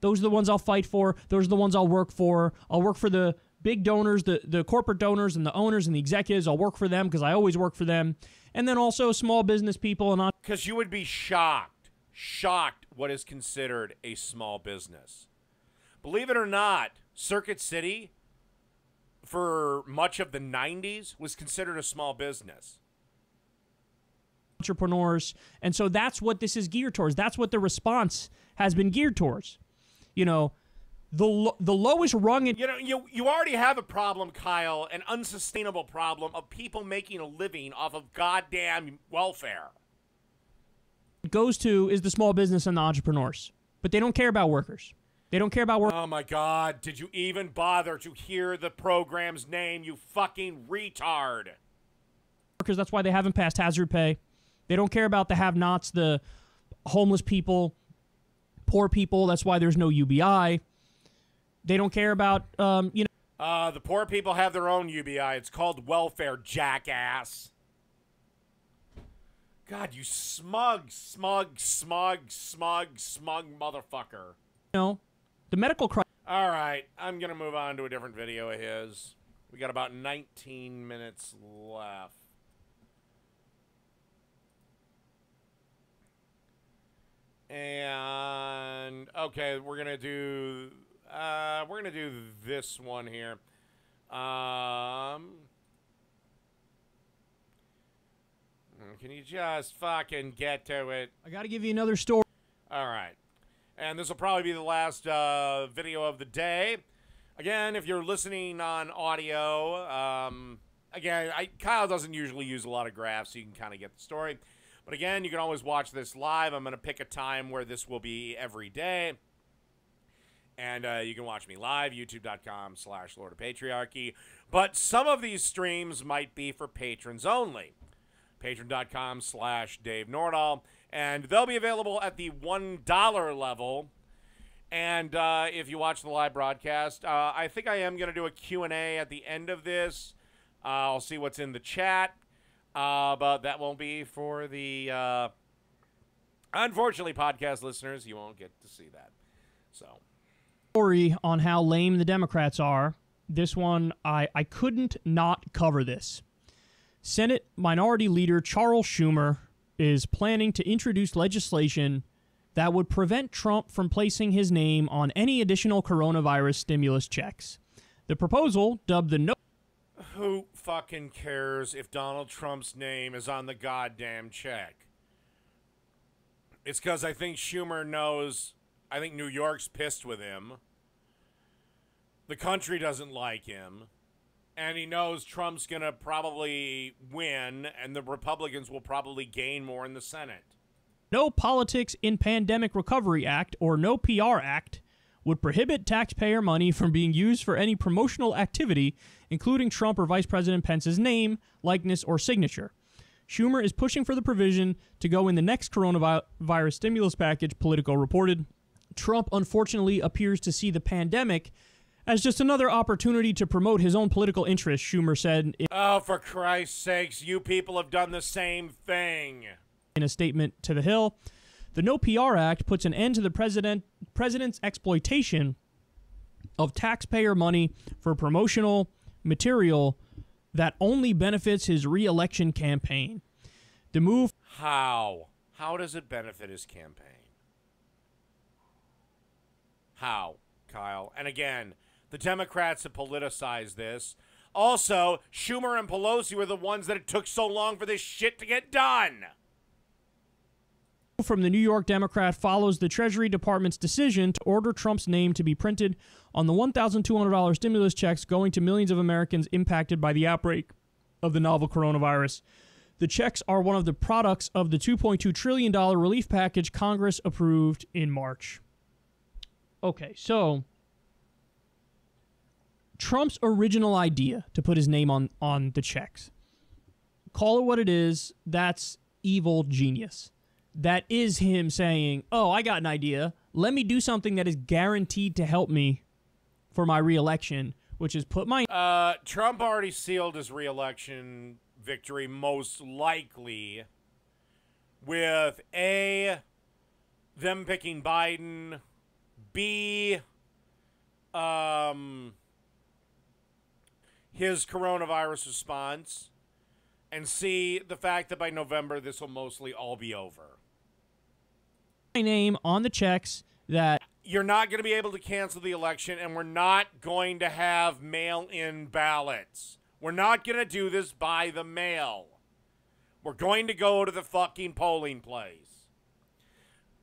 Speaker 2: Those are the ones I'll fight for. Those are the ones I'll work for. I'll work for the big donors, the, the corporate donors, and the owners and the executives. I'll work for them because I always work for them. And then also small business people and
Speaker 1: Because you would be shocked, shocked what is considered a small business. Believe it or not, Circuit City, for much of the 90s, was considered a small business.
Speaker 2: entrepreneurs. And so that's what this is geared towards. That's what the response has been geared towards. You know, the lo- the lowest rung in
Speaker 1: You know, you you already have a problem, Kyle, an unsustainable problem of people making a living off of goddamn welfare.
Speaker 2: It goes to is the small business and the entrepreneurs. But they don't care about workers. They don't care about work-
Speaker 1: Oh my god, did you even bother to hear the program's name, you fucking retard?
Speaker 2: workers. That's why they haven't passed hazard pay. They don't care about the have-nots, the homeless people, poor people. That's why there's no UBI. They don't care about um, you know
Speaker 1: Uh, the poor people have their own UBI. It's called welfare, jackass. God, you smug, smug, smug, smug, smug motherfucker.
Speaker 2: you know the medical crisis.
Speaker 1: All right, I'm going to move on to a different video of his. We got about 19 minutes left. And okay, we're gonna do uh, we're gonna do this one here. Um, can you just fucking get to it?
Speaker 2: I got to give you another story.
Speaker 1: All right. And this will probably be the last uh, video of the day. Again, if you're listening on audio, um, again, I, Kyle doesn't usually use a lot of graphs, so you can kind of get the story. But again, you can always watch this live. I'm going to pick a time where this will be every day. And uh, you can watch me live, youtube.com slash Lord of Patriarchy. But some of these streams might be for patrons only patreon.com slash Dave Nordahl. And they'll be available at the $1 level. And uh, if you watch the live broadcast, uh, I think I am going to do a Q&A at the end of this. Uh, I'll see what's in the chat. Uh, but that won't be for the, uh, unfortunately, podcast listeners. You won't get to see that. So,
Speaker 2: story on how lame the Democrats are. This one, I, I couldn't not cover this. Senate Minority Leader Charles Schumer is planning to introduce legislation that would prevent Trump from placing his name on any additional coronavirus stimulus checks. The proposal, dubbed the No
Speaker 1: who fucking cares if Donald Trump's name is on the goddamn check? It's because I think Schumer knows. I think New York's pissed with him. The country doesn't like him. And he knows Trump's going to probably win, and the Republicans will probably gain more in the Senate.
Speaker 2: No Politics in Pandemic Recovery Act, or No PR Act, would prohibit taxpayer money from being used for any promotional activity, including Trump or Vice President Pence's name, likeness, or signature. Schumer is pushing for the provision to go in the next coronavirus stimulus package, Politico reported. Trump, unfortunately, appears to see the pandemic as just another opportunity to promote his own political interests, Schumer said in
Speaker 1: Oh, for Christ's sakes, you people have done the same thing.
Speaker 2: in a statement to the Hill. The No PR Act puts an end to the president president's exploitation of taxpayer money for promotional material that only benefits his re-election campaign. The move
Speaker 1: How? How does it benefit his campaign? How, Kyle? And again, the Democrats have politicized this. Also, Schumer and Pelosi were the ones that it took so long for this shit to get done.
Speaker 2: from the New York Democrat follows the Treasury Department's decision to order Trump's name to be printed on the $1,200 stimulus checks going to millions of Americans impacted by the outbreak of the novel coronavirus. The checks are one of the products of the $2.2 trillion relief package Congress approved in March. Okay, so Trump's original idea to put his name on, on the checks. Call it what it is, that's evil genius that is him saying, "Oh, I got an idea. Let me do something that is guaranteed to help me for my reelection, which is put my
Speaker 1: Uh, Trump already sealed his reelection victory, most likely, with A, them picking Biden. B, um, his coronavirus response. And see the fact that by November this will mostly all be over.
Speaker 2: My name on the checks that
Speaker 1: You're not going to be able to cancel the election, and we're not going to have mail in ballots. We're not going to do this by the mail. We're going to go to the fucking polling place.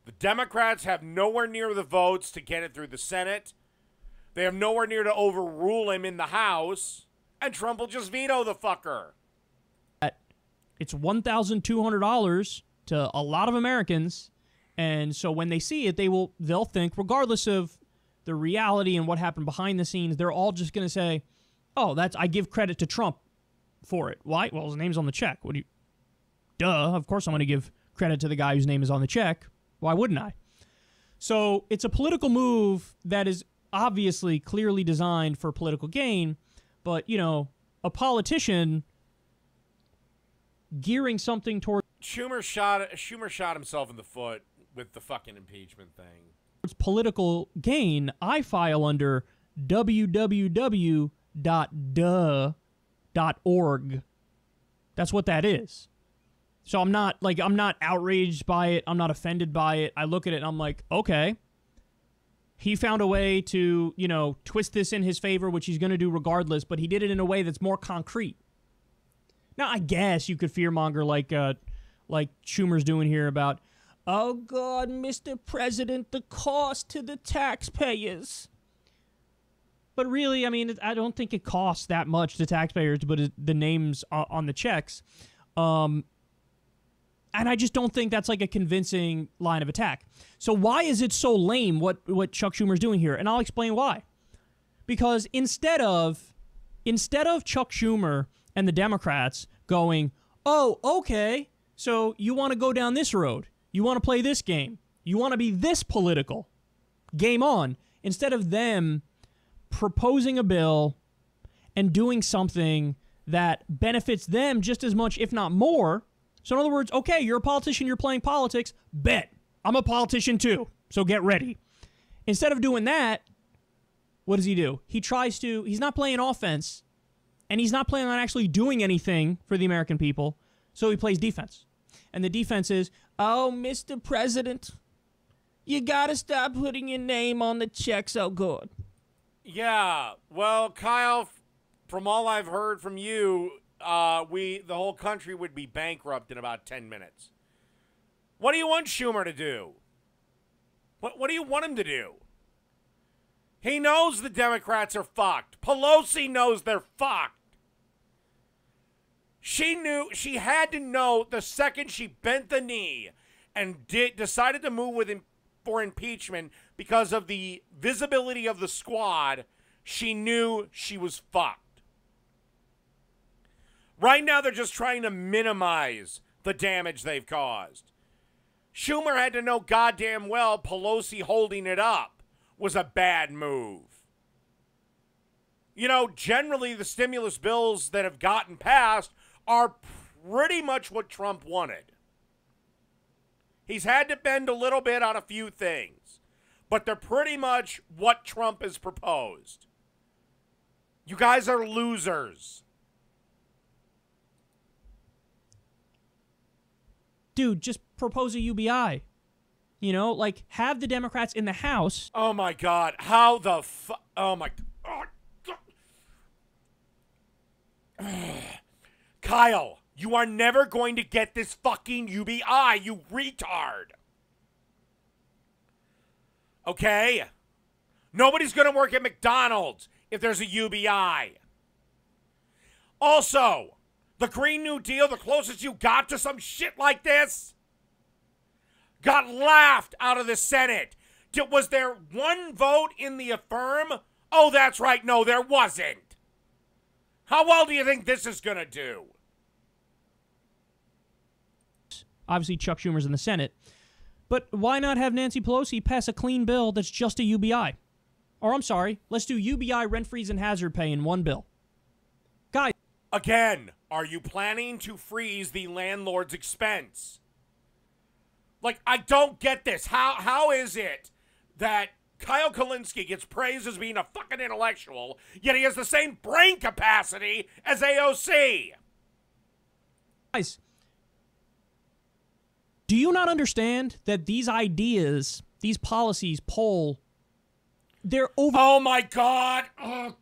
Speaker 1: The Democrats have nowhere near the votes to get it through the Senate. They have nowhere near to overrule him in the House. And Trump will just veto the fucker.
Speaker 2: it's $1,200 to a lot of Americans. And so when they see it, they will they'll think regardless of the reality and what happened behind the scenes, they're all just going to say, "Oh, that's I give credit to Trump for it." Why? Well, his name's on the check. What do you Duh, of course I'm going to give credit to the guy whose name is on the check. Why wouldn't I? So, it's a political move that is obviously clearly designed for political gain, but, you know, a politician gearing something toward
Speaker 1: Schumer shot Schumer shot himself in the foot with the fucking impeachment thing.
Speaker 2: It's political gain, I file under www.duh.org. That's what that is. So I'm not like I'm not outraged by it. I'm not offended by it. I look at it and I'm like, okay. He found a way to, you know, twist this in his favor, which he's going to do regardless, but he did it in a way that's more concrete. Now, I guess you could fearmonger like uh like Schumer's doing here about, oh God, Mr. President, the cost to the taxpayers. But really, I mean, I don't think it costs that much to taxpayers to put the names on the checks. Um, and I just don't think that's like a convincing line of attack. So why is it so lame what what Chuck Schumer's doing here? And I'll explain why. Because instead of instead of Chuck Schumer and the Democrats going, "Oh, okay. So you want to go down this road. You want to play this game. You want to be this political." Game on. Instead of them proposing a bill and doing something that benefits them just as much, if not more. So, in other words, okay, you're a politician, you're playing politics, bet. I'm a politician too, so get ready. Instead of doing that, what does he do? He tries to, he's not playing offense, and he's not planning on actually doing anything for the American people, so he plays defense. And the defense is, oh, Mr. President, you gotta stop putting your name on the checks, so good.
Speaker 1: Yeah. Well, Kyle, from all I've heard from you, uh, we the whole country would be bankrupt in about ten minutes. What do you want Schumer to do? What What do you want him to do? He knows the Democrats are fucked. Pelosi knows they're fucked. She knew she had to know the second she bent the knee and did decided to move with him for impeachment because of the visibility of the squad. She knew she was fucked. Right now, they're just trying to minimize the damage they've caused. Schumer had to know goddamn well Pelosi holding it up was a bad move. You know, generally, the stimulus bills that have gotten passed are pretty much what Trump wanted. He's had to bend a little bit on a few things, but they're pretty much what Trump has proposed. You guys are losers.
Speaker 2: Dude, just propose a UBI. You know, like have the Democrats in the House
Speaker 1: Oh my God! How the fu- Oh my. God. Kyle, you are never going to get this fucking UBI, you retard. Okay? Nobody's going to work at McDonald's if there's a UBI. Also, the Green New Deal, the closest you got to some shit like this, got laughed out of the Senate. Did, was there one vote in the affirm? Oh, that's right. No, there wasn't. How well do you think this is going to do?
Speaker 2: obviously Chuck Schumer's in the Senate. But why not have Nancy Pelosi pass a clean bill that's just a UBI? Or I'm sorry, let's do UBI, rent freeze, and hazard pay in one bill. Guys,
Speaker 1: Again, are you planning to freeze the landlord's expense? Like, I don't get this. How how is it that Kyle Kulinski gets praised as being a fucking intellectual, yet he has the same brain capacity as AOC?
Speaker 2: Guys, do you not understand that these ideas, these policies, poll, they're over.
Speaker 1: Oh my god! Oh,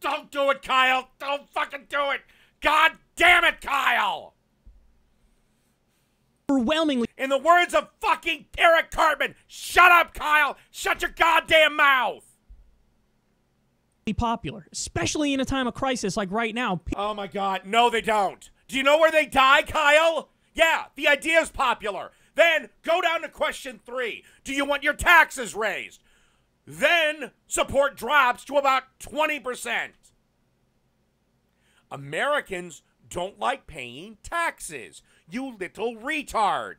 Speaker 1: don't do it, Kyle! Don't fucking do it! God damn it, Kyle!
Speaker 2: overwhelmingly
Speaker 1: In the words of fucking Eric Cartman, shut up, Kyle! Shut your goddamn mouth!
Speaker 2: popular, especially in a time of crisis like right now.
Speaker 1: Oh my god, no, they don't. Do you know where they die, Kyle? Yeah, the idea is popular. Then go down to question three Do you want your taxes raised? Then support drops to about 20%. Americans don't like paying taxes, you little retard.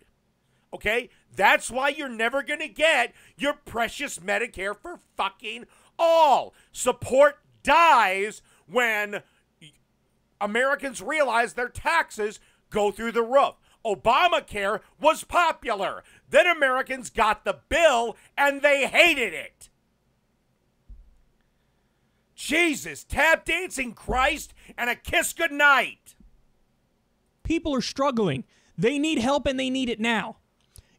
Speaker 1: Okay? That's why you're never going to get your precious Medicare for fucking all. Support dies when Americans realize their taxes go through the roof. Obamacare was popular. Then Americans got the bill and they hated it. Jesus, tap dancing Christ and a kiss goodnight.
Speaker 2: People are struggling. They need help and they need it now.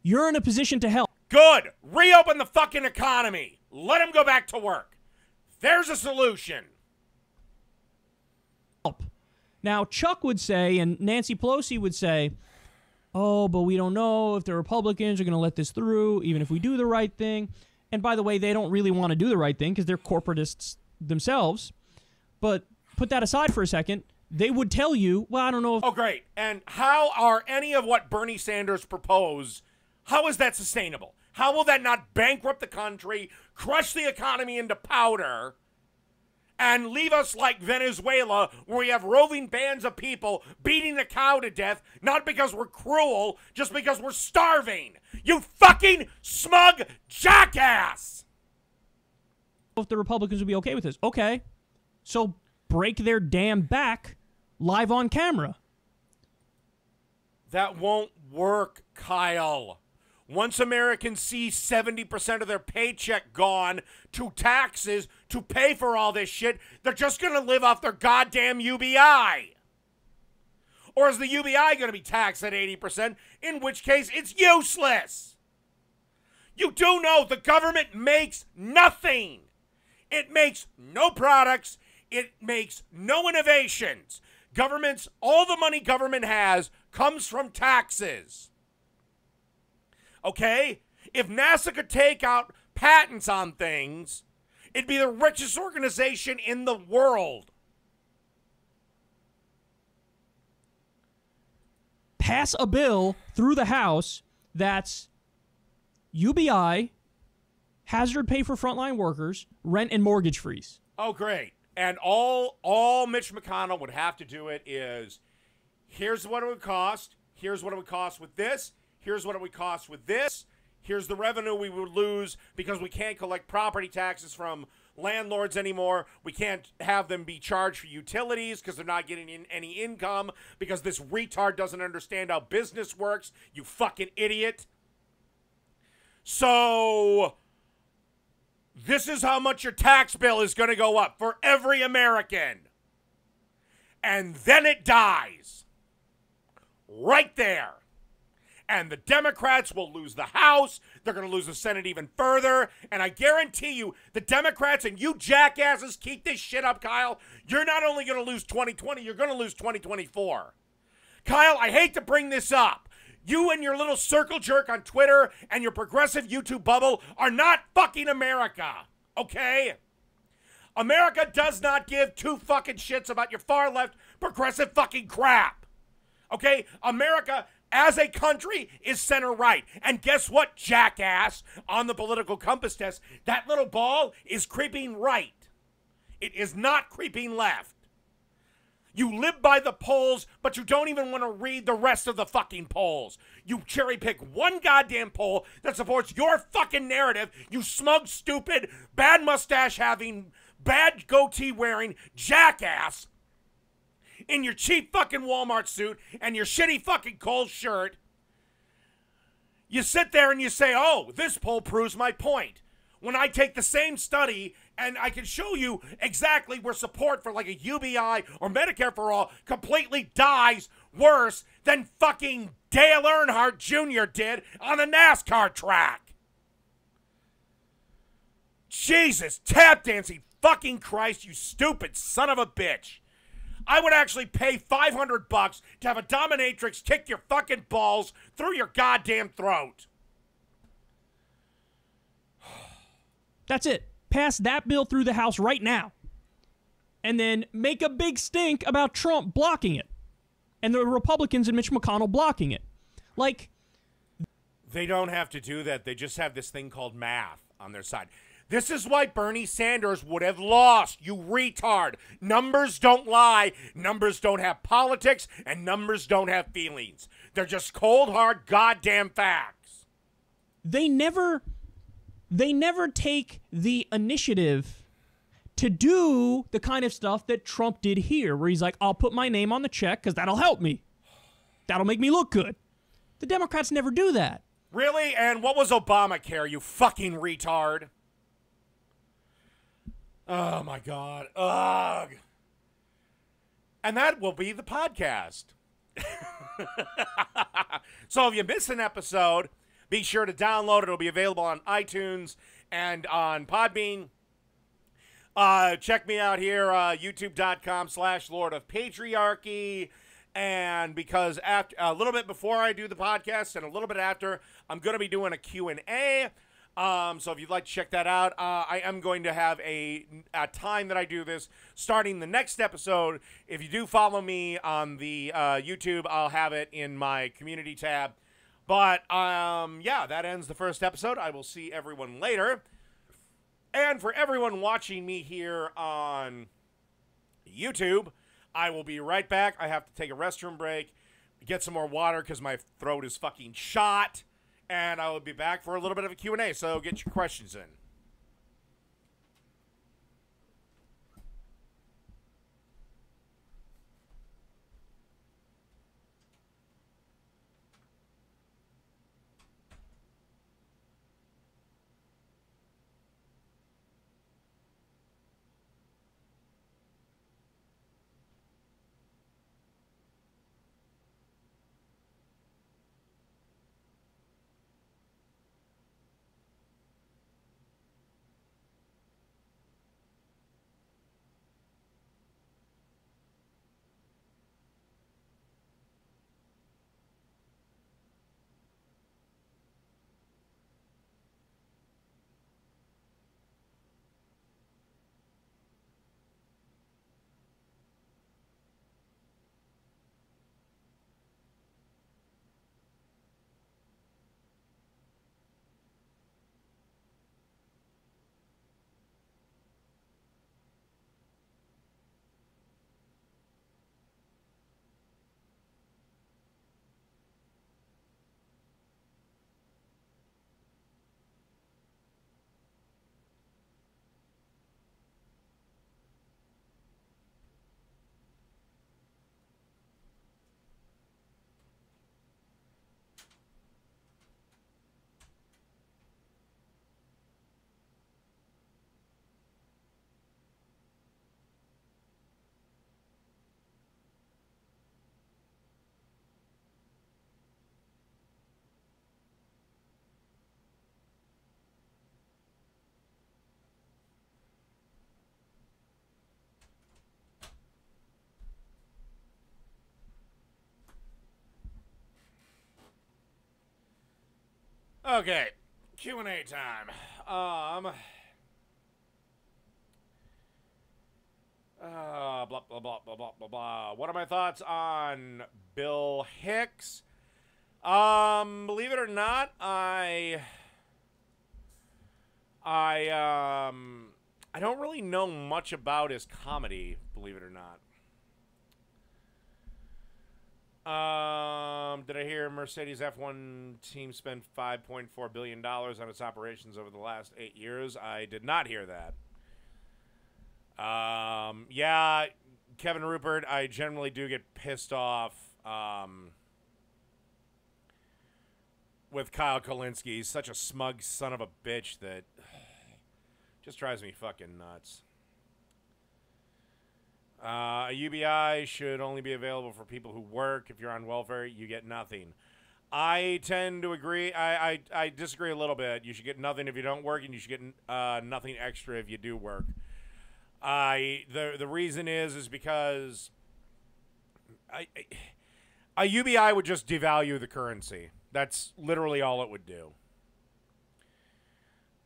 Speaker 2: You're in a position to help.
Speaker 1: Good. Reopen the fucking economy. Let them go back to work. There's a solution. Help.
Speaker 2: Now, Chuck would say, and Nancy Pelosi would say, oh, but we don't know if the Republicans are going to let this through, even if we do the right thing. And by the way, they don't really want to do the right thing because they're corporatists themselves. But put that aside for a second. They would tell you, well, I don't know if.
Speaker 1: Oh, great. And how are any of what Bernie Sanders proposed, how is that sustainable? How will that not bankrupt the country, crush the economy into powder, and leave us like Venezuela, where we have roving bands of people beating the cow to death, not because we're cruel, just because we're starving? You fucking smug jackass!
Speaker 2: If the Republicans would be okay with this. Okay. So break their damn back live on camera.
Speaker 1: That won't work, Kyle. Once Americans see 70% of their paycheck gone to taxes to pay for all this shit, they're just going to live off their goddamn UBI. Or is the UBI going to be taxed at 80%, in which case it's useless? You do know the government makes nothing. It makes no products, it makes no innovations. Governments, all the money government has comes from taxes. Okay? If NASA could take out patents on things, it'd be the richest organization in the world.
Speaker 2: Pass a bill through the House that's UBI, hazard pay for frontline workers, rent and mortgage freeze.
Speaker 1: Oh, great. And all all Mitch McConnell would have to do it is here's what it would cost, here's what it would cost with this, here's what it would cost with this, here's the revenue we would lose because we can't collect property taxes from landlords anymore. We can't have them be charged for utilities because they're not getting in any income because this retard doesn't understand how business works. You fucking idiot. So this is how much your tax bill is going to go up for every American. And then it dies. Right there. And the Democrats will lose the House. They're going to lose the Senate even further. And I guarantee you, the Democrats and you jackasses keep this shit up, Kyle. You're not only going to lose 2020, you're going to lose 2024. Kyle, I hate to bring this up. You and your little circle jerk on Twitter and your progressive YouTube bubble are not fucking America, okay? America does not give two fucking shits about your far left progressive fucking crap. Okay? America as a country is center right. And guess what, jackass, on the political compass test, that little ball is creeping right. It is not creeping left. You live by the polls, but you don't even want to read the rest of the fucking polls. You cherry pick one goddamn poll that supports your fucking narrative, you smug, stupid, bad mustache having, bad goatee wearing jackass in your cheap fucking Walmart suit and your shitty fucking Kohl's shirt. You sit there and you say, oh, this poll proves my point. When I take the same study and I can show you exactly where support for like a UBI or Medicare for all completely dies worse than fucking Dale Earnhardt Jr. did on a NASCAR track. Jesus, tap dancing, fucking Christ, you stupid son of a bitch. I would actually pay 500 bucks to have a dominatrix kick your fucking balls through your goddamn throat.
Speaker 2: That's it. Pass that bill through the House right now. And then make a big stink about Trump blocking it. And the Republicans and Mitch McConnell blocking it. Like,
Speaker 1: They don't have to do that. They just have this thing called math on their side. This is why Bernie Sanders would have lost, you retard. Numbers don't lie, numbers don't have politics, and numbers don't have feelings. They're just cold, hard, goddamn facts.
Speaker 2: they never they never take the initiative to do the kind of stuff that Trump did here where he's like I'll put my name on the check cuz that'll help me. That'll make me look good. The Democrats never do that.
Speaker 1: Really? And what was Obamacare, you fucking retard? Oh my god. Ugh. And that will be the podcast. so if you miss an episode, be sure to download it. It'll be available on iTunes and on Podbean. Uh, check me out here, uh, youtube.com slash Lord of Patriarchy. And because after a little bit before I do the podcast and a little bit after, I'm going to be doing a Q&A. Um, so if you'd like to check that out, uh, I am going to have a, a time that I do this starting the next episode. If you do follow me on the uh, YouTube, I'll have it in my community tab. But um, yeah, that ends the first episode. I will see everyone later. And for everyone watching me here on YouTube, I will be right back. I have to take a restroom break, get some more water because my throat is fucking shot, and I will be back for a little bit of a Q&A, so get your questions in. Okay, Q and A time. Um, uh, blah blah blah blah blah blah blah. What are my thoughts on Bill Hicks? Um, believe it or not, I, I um, I don't really know much about his comedy. Believe it or not. Um, did I hear Mercedes F1 team spent 5.4 billion dollars on its operations over the last eight years? I did not hear that. Um, yeah, Kevin Rupert, I generally do get pissed off. Um, with Kyle Kulinski. He's such a smug son of a bitch that just drives me fucking nuts. Uh, a UBI should only be available for people who work. If you're on welfare, you get nothing. I tend to agree. I, I, I disagree a little bit. You should get nothing if you don't work, and you should get uh, nothing extra if you do work. I the the reason is is because I, I a UBI would just devalue the currency. That's literally all it would do.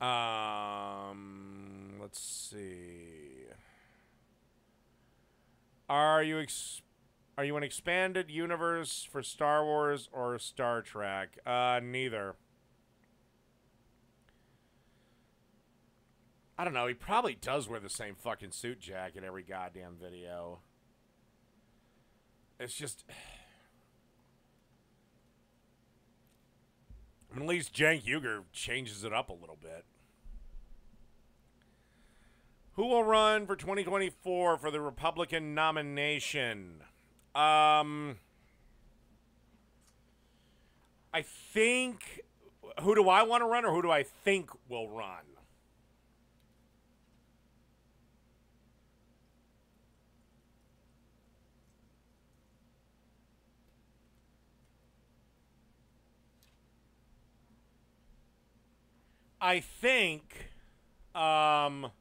Speaker 1: Um, let's see. Are you ex- are you an expanded universe for Star Wars or Star Trek? Uh, neither. I don't know. He probably does wear the same fucking suit jacket every goddamn video. It's just. I mean, at least Cenk Uygur changes it up a little bit. Who will run for 2024 for the Republican nomination? Um, I think. Who do I want to run, or who do I think will run? I think, um,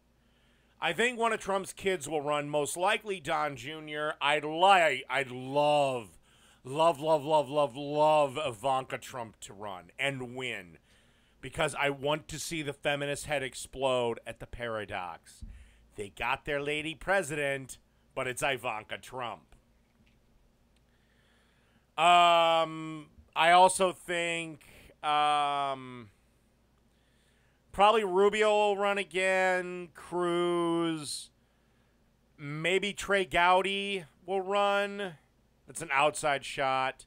Speaker 1: I think one of Trump's kids will run. Most likely Don Jr. I'd like, I'd love, love, love, love, love, love Ivanka Trump to run and win, because I want to see the feminist head explode at the paradox. They got their lady president, but it's Ivanka Trump. Um, I also think, um Probably Rubio will run again. Cruz. Maybe Trey Gowdy will run. That's an outside shot.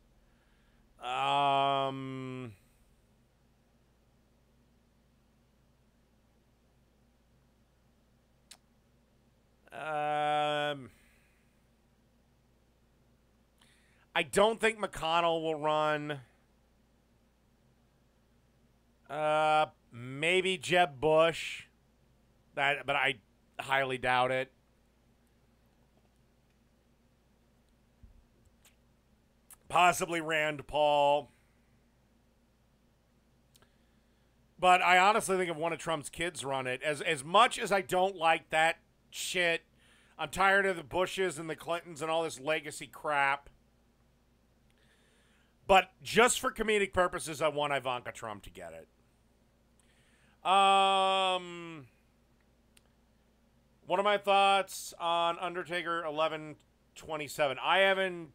Speaker 1: Um. Um. I don't think McConnell will run. Uh, Maybe Jeb Bush. That, but I highly doubt it. Possibly Rand Paul. But I honestly think if one of Trump's kids run it, as as much as I don't like that shit, I'm tired of the Bushes and the Clintons and all this legacy crap. But just for comedic purposes, I want Ivanka Trump to get it. Um, one of my thoughts on Undertaker eleven twenty seven. I haven't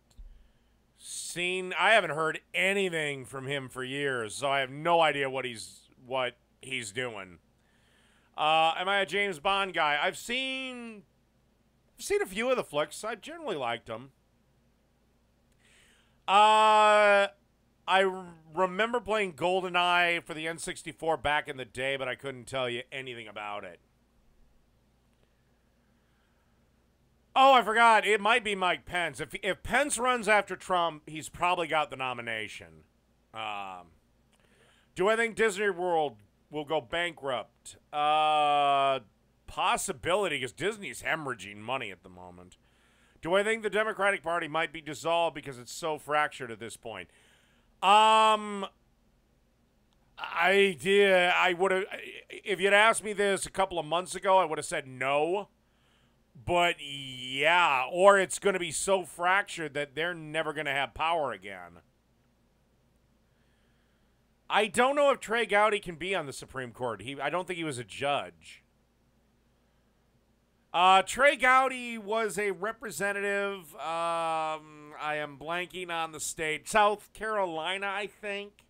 Speaker 1: seen, I haven't heard anything from him for years, so I have no idea what he's what he's doing. Uh, am I a James Bond guy? I've seen, I've seen a few of the flicks. I generally liked them. Uh, I remember playing GoldenEye for the N64 back in the day, but I couldn't tell you anything about it. Oh, I forgot. It might be Mike Pence. If if Pence runs after Trump, he's probably got the nomination. Um, do I think Disney World will go bankrupt? Uh, possibility, because Disney's hemorrhaging money at the moment. Do I think the Democratic Party might be dissolved because it's so fractured at this point? Um, I did. I would have. If you'd asked me this a couple of months ago, I would have said no. But yeah, or it's going to be so fractured that they're never going to have power again. I don't know if Trey Gowdy can be on the Supreme Court. He, I don't think he was a judge. Uh, Trey Gowdy was a representative. Um, I am blanking on the state, South Carolina, I think.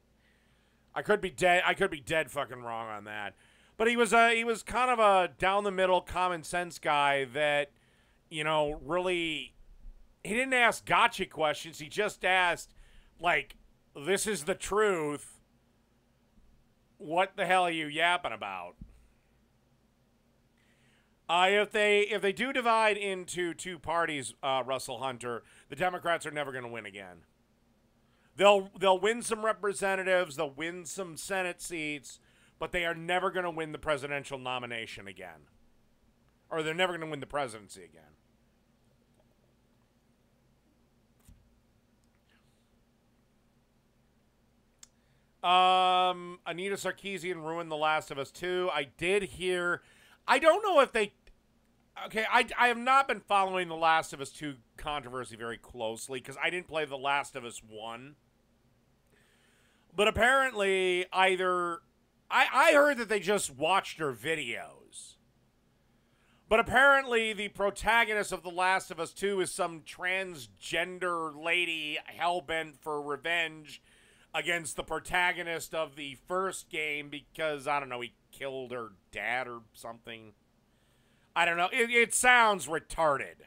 Speaker 1: I could be dead. I could be dead fucking wrong on that. But he was a he was kind of a down the middle, common sense guy that, you know, really. He didn't ask gotcha questions. He just asked, like, "This is the truth. What the hell are you yapping about?" Uh, if they if they do divide into two parties, uh, Russell Hunter, the Democrats are never going to win again. They'll they'll win some representatives, they'll win some Senate seats, but they are never going to win the presidential nomination again. Or they're never going to win the presidency again. Um, Anita Sarkeesian ruined The Last of Us 2. I did hear. I don't know if they. Okay, I, I have not been following The Last of Us 2 controversy very closely because I didn't play The Last of Us 1. But apparently, either. I, I heard that they just watched her videos. But apparently, the protagonist of The Last of Us 2 is some transgender lady hell bent for revenge against the protagonist of the first game because I don't know he killed her dad or something. I don't know. It, it sounds retarded.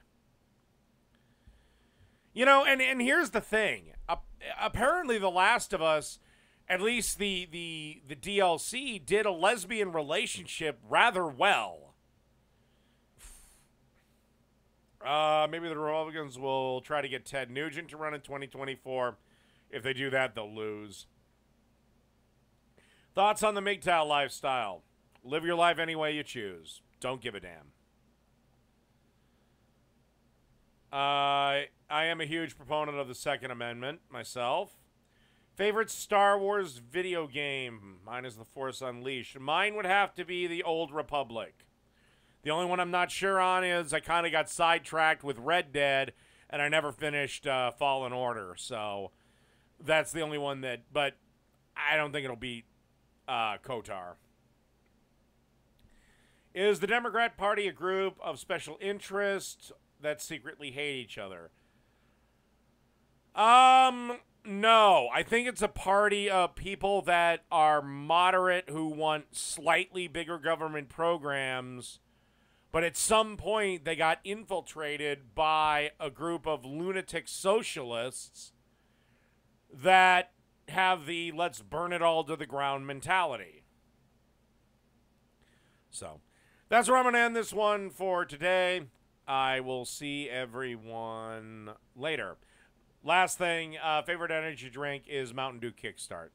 Speaker 1: You know, and and here's the thing. Uh, apparently, The Last of Us, at least the the the DLC, did a lesbian relationship rather well. Uh, maybe the Republicans will try to get Ted Nugent to run in 2024. If they do that, they'll lose. Thoughts on the MGTOW lifestyle? Live your life any way you choose. Don't give a damn. Uh, I am a huge proponent of the Second Amendment myself. Favorite Star Wars video game? Mine is The Force Unleashed. Mine would have to be The Old Republic. The only one I'm not sure on is I kind of got sidetracked with Red Dead and I never finished uh, Fallen Order. So that's the only one that, but I don't think it'll beat uh, KOTOR. Is the Democrat Party a group of special interest that secretly hate each other? Um, no. I think it's a party of people that are moderate who want slightly bigger government programs, but at some point they got infiltrated by a group of lunatic socialists that have the let's burn it all to the ground mentality. So that's where I'm going to end this one for today. I will see everyone later. Last thing, uh, favorite energy drink is Mountain Dew Kickstart.